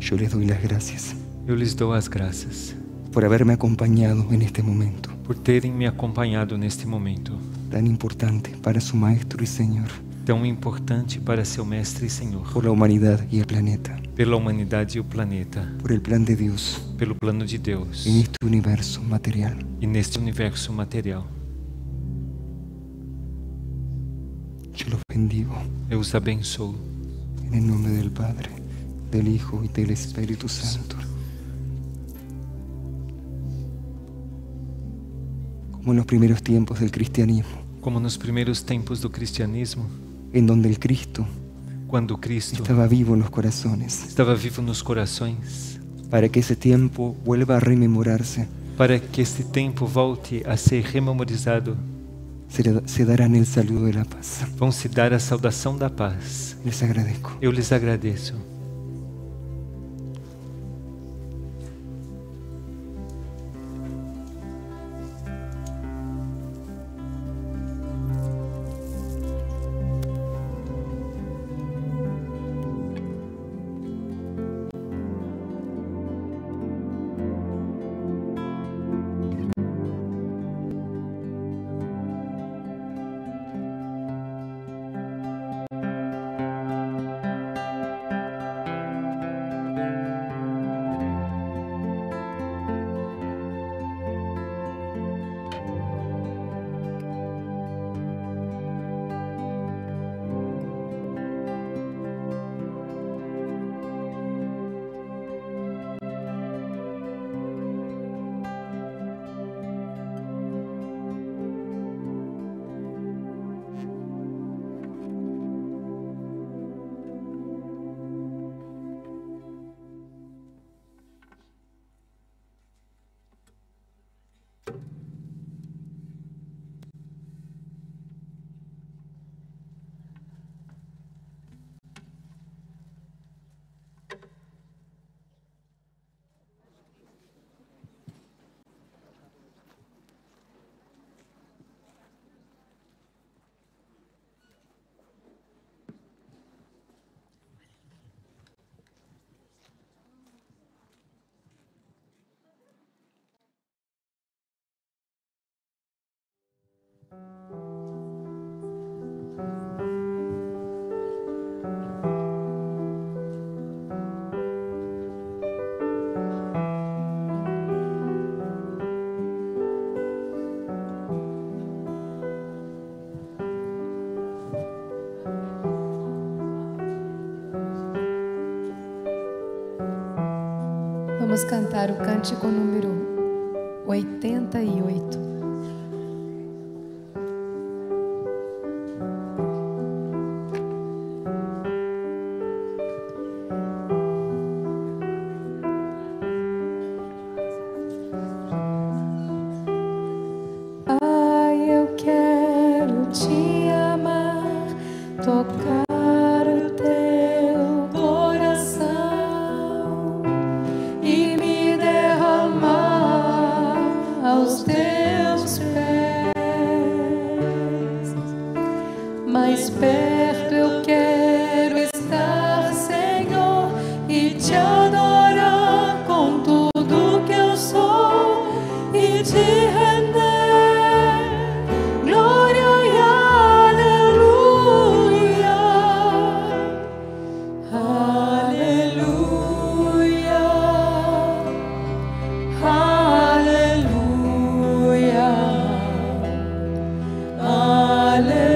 Yo les doy las gracias Eu lhes dou as graças por haberme acompañado en este momento por terem me acompanhado neste momento tan importante para su Maestro y Señor, tão importante para seu Mestre e Senhor, por la humanidad y el planeta, pela humanidade e o planeta, por el plan de Dios. Pelo plano de Deus. En este universo material. e neste universo material. Yo los bendigo. Eu os abençoo. En el nombre del Padre, del Hijo y del Espíritu Santo. Como en los primeros tiempos del cristianismo, como nos primeiros tempos do cristianismo, en donde el Cristo quando Cristo estaba vivo en los corazones, estava vivo nos corações, para que ese tiempo vuelva a rememorarse, para que este tempo volte a ser rememorizado, se, se darán el saludo de la paz. vão se dar a saudação da paz. Les agradezco. Eu lhes agradeço. Cantar o cântico número 88. Hallelujah.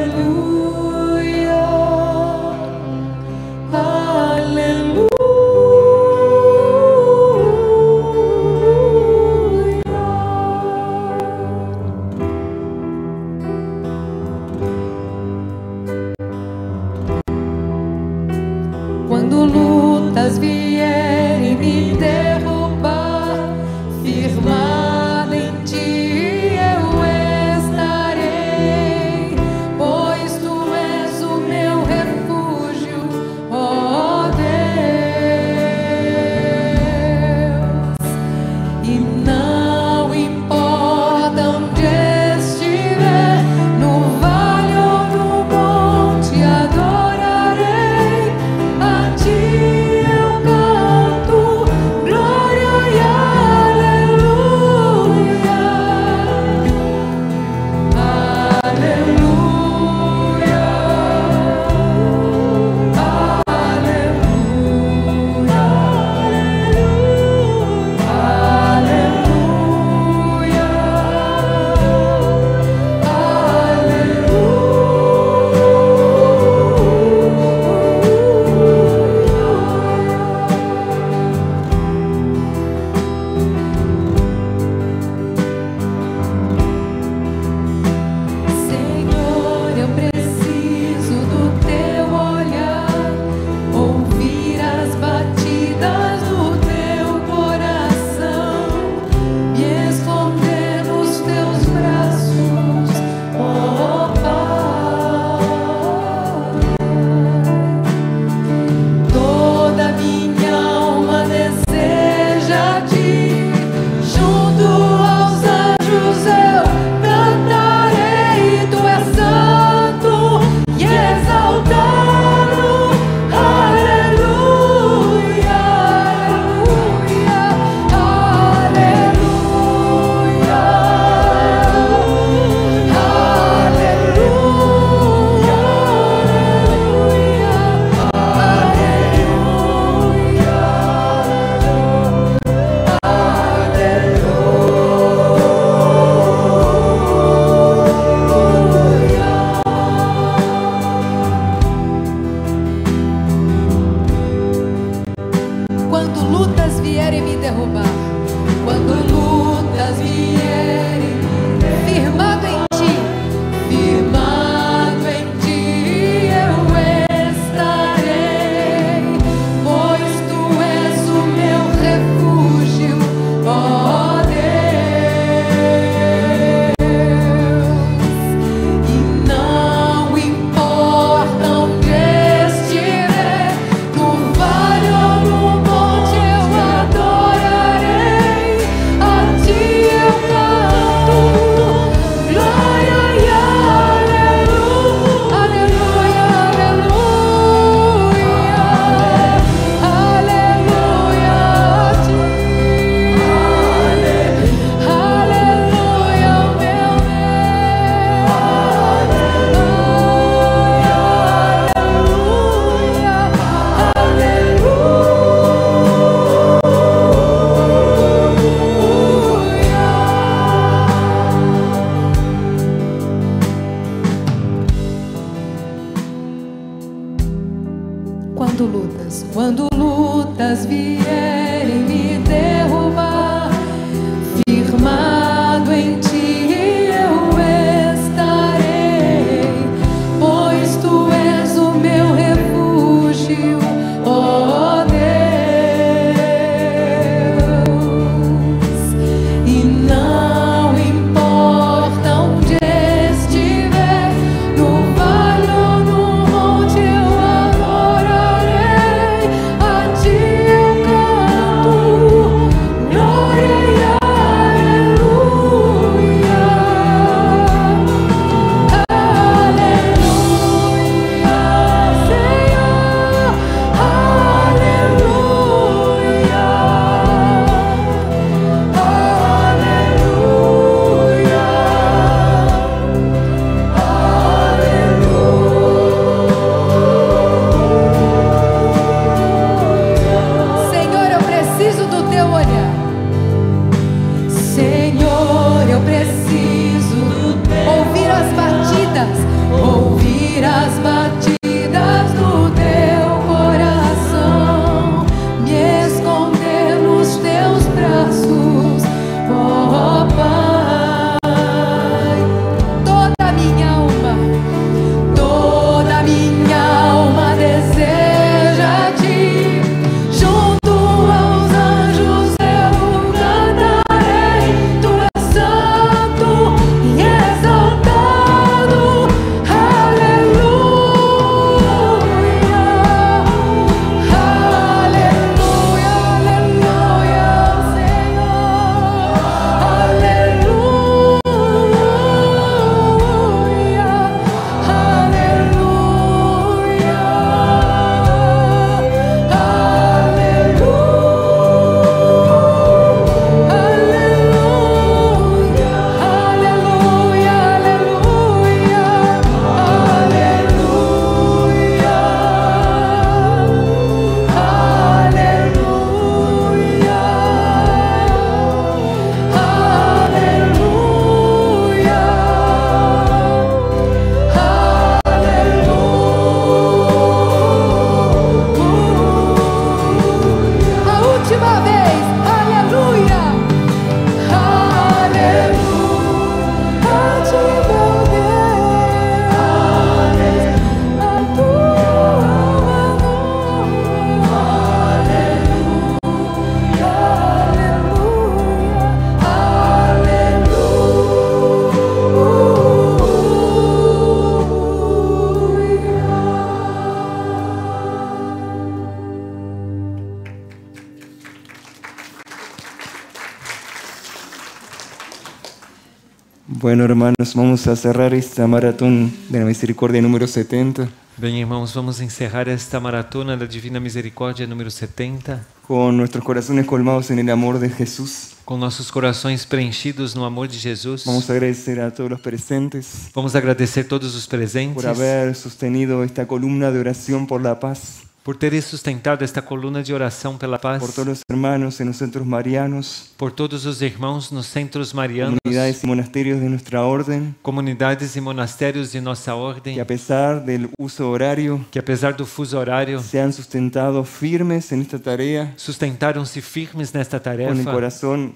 Bueno, hermanos, vamos a cerrar esta maratón de la misericordia número 70 Bem, irmãos, vamos encerrar esta maratona da Divina Misericórdia número 70 con nuestros corazones colmados en el amor de Jesús. com nossos corações preenchidos no amor de Jesus. Vamos a agradecer a todos los presentes Vamos agradecer todos os presentes por haber sostenido esta columna de oración por la paz, por terem sustentado esta coluna de oração pela paz, por todos los hermanos en los centros marianos, por todos os irmãos nos centros marianos, comunidades y monasterios de nuestra orden, comunidades e monastérios de nossa ordem, que a pesar del uso horario que apesar do fuso horário, se han sustentado firmes en esta tarea sustentaram-se firmes nesta con el tarefa corazón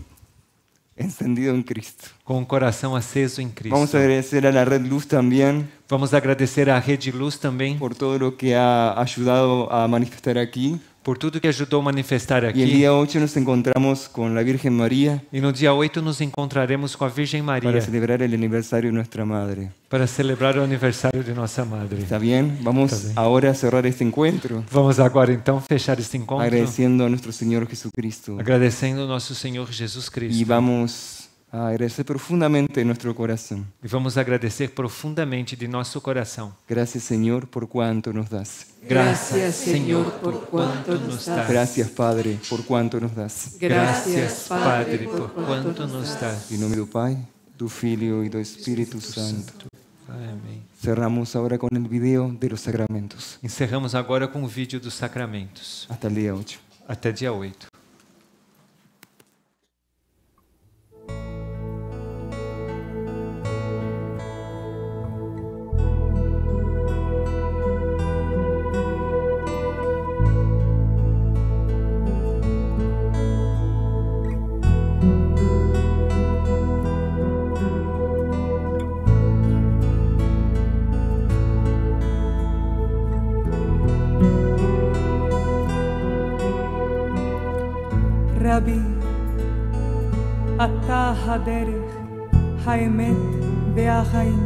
encendido en Cristo. com o coração aceso em Cristo. Vamos agradecer a la Red Luz también Vamos agradecer à Rede Luz também por todo lo que ha ayudado a manifestar aquí. por tudo que ajudou a manifestar Y el aqui. día 8 nos encontramos con la Virgen María E no dia 8 nos encontraremos com a Virgem Maria para celebrar el aniversario de nuestra Madre. para celebrar o aniversário de nossa Madre. ¿Está bien? Vamos Está bien. ahora a cerrar este encuentro Vamos agora então fechar este encontro agradeciendo a nuestro Señor Jesucristo. agradecendo ao nosso Senhor Jesus Cristo. vamos a agradecer profundamente en nuestro corazón. E vamos agradecer profundamente de nosso coração. Gracias Señor por cuanto nos das. Gracias, Señor, por cuanto nos das. Gracias Padre por cuanto nos das. Gracias, Padre, por quanto nos dás. En nombre do Pai, do Filho y do Espíritu Santo. Amém. Cerramos ahora con el video de los sacramentos. Encerramos agora com o vídeo dos sacramentos. Hasta el día 8. Até dia 8. Rabi Ata Haemet Beahaim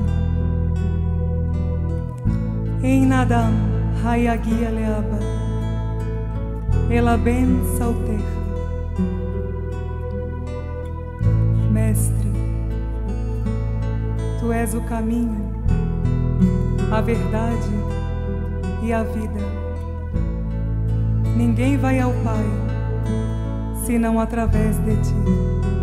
Ein Adam Hayagia Leaba Ela bem Salter Mestre Tu és o caminho A verdade E a vida. Ninguém vai ao Pai se não através de ti.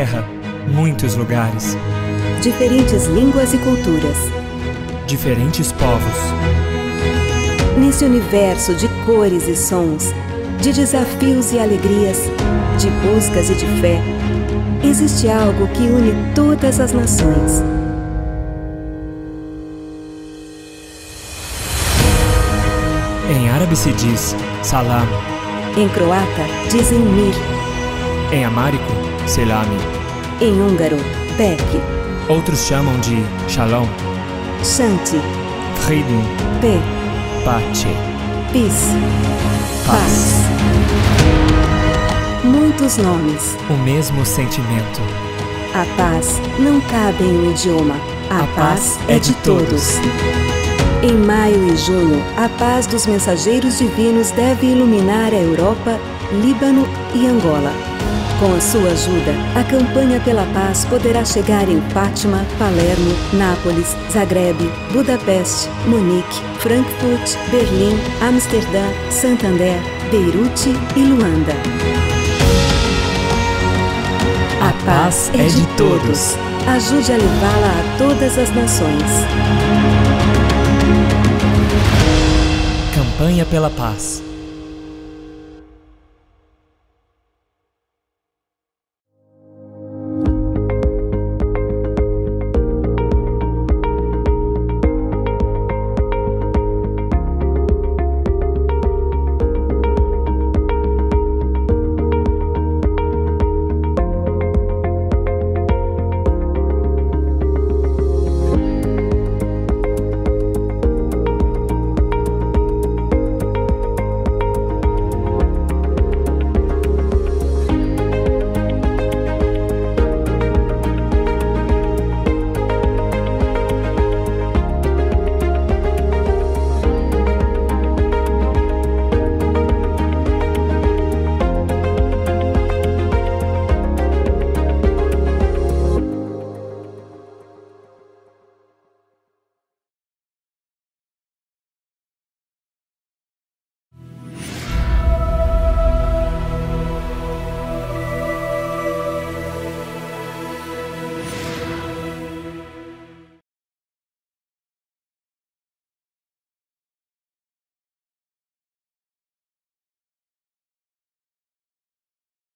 Terra, muitos lugares. Diferentes línguas e culturas. Diferentes povos. Nesse universo de cores e sons, de desafios e alegrias, de buscas e de fé, existe algo que une todas as nações. Em árabe se diz salam. Em croata dizem mir. Em amárico, selami. Em húngaro, bek. Outros chamam de shalom. Shanti. Frieden. P. Pace. Peace. Paz. Muitos nomes. O mesmo sentimento. A paz não cabe em um idioma. A, A paz é de todos. Em maio e junho, a paz dos mensageiros divinos deve iluminar a Europa, Líbano e Angola. Com a sua ajuda, a campanha pela paz poderá chegar em Fátima, Palermo, Nápoles, Zagreb, Budapeste, Munique, Frankfurt, Berlim, Amsterdã, Santander, Beirute e Luanda. A paz é de todos. Ajude a levá-la a todas as nações. Campanha pela Paz.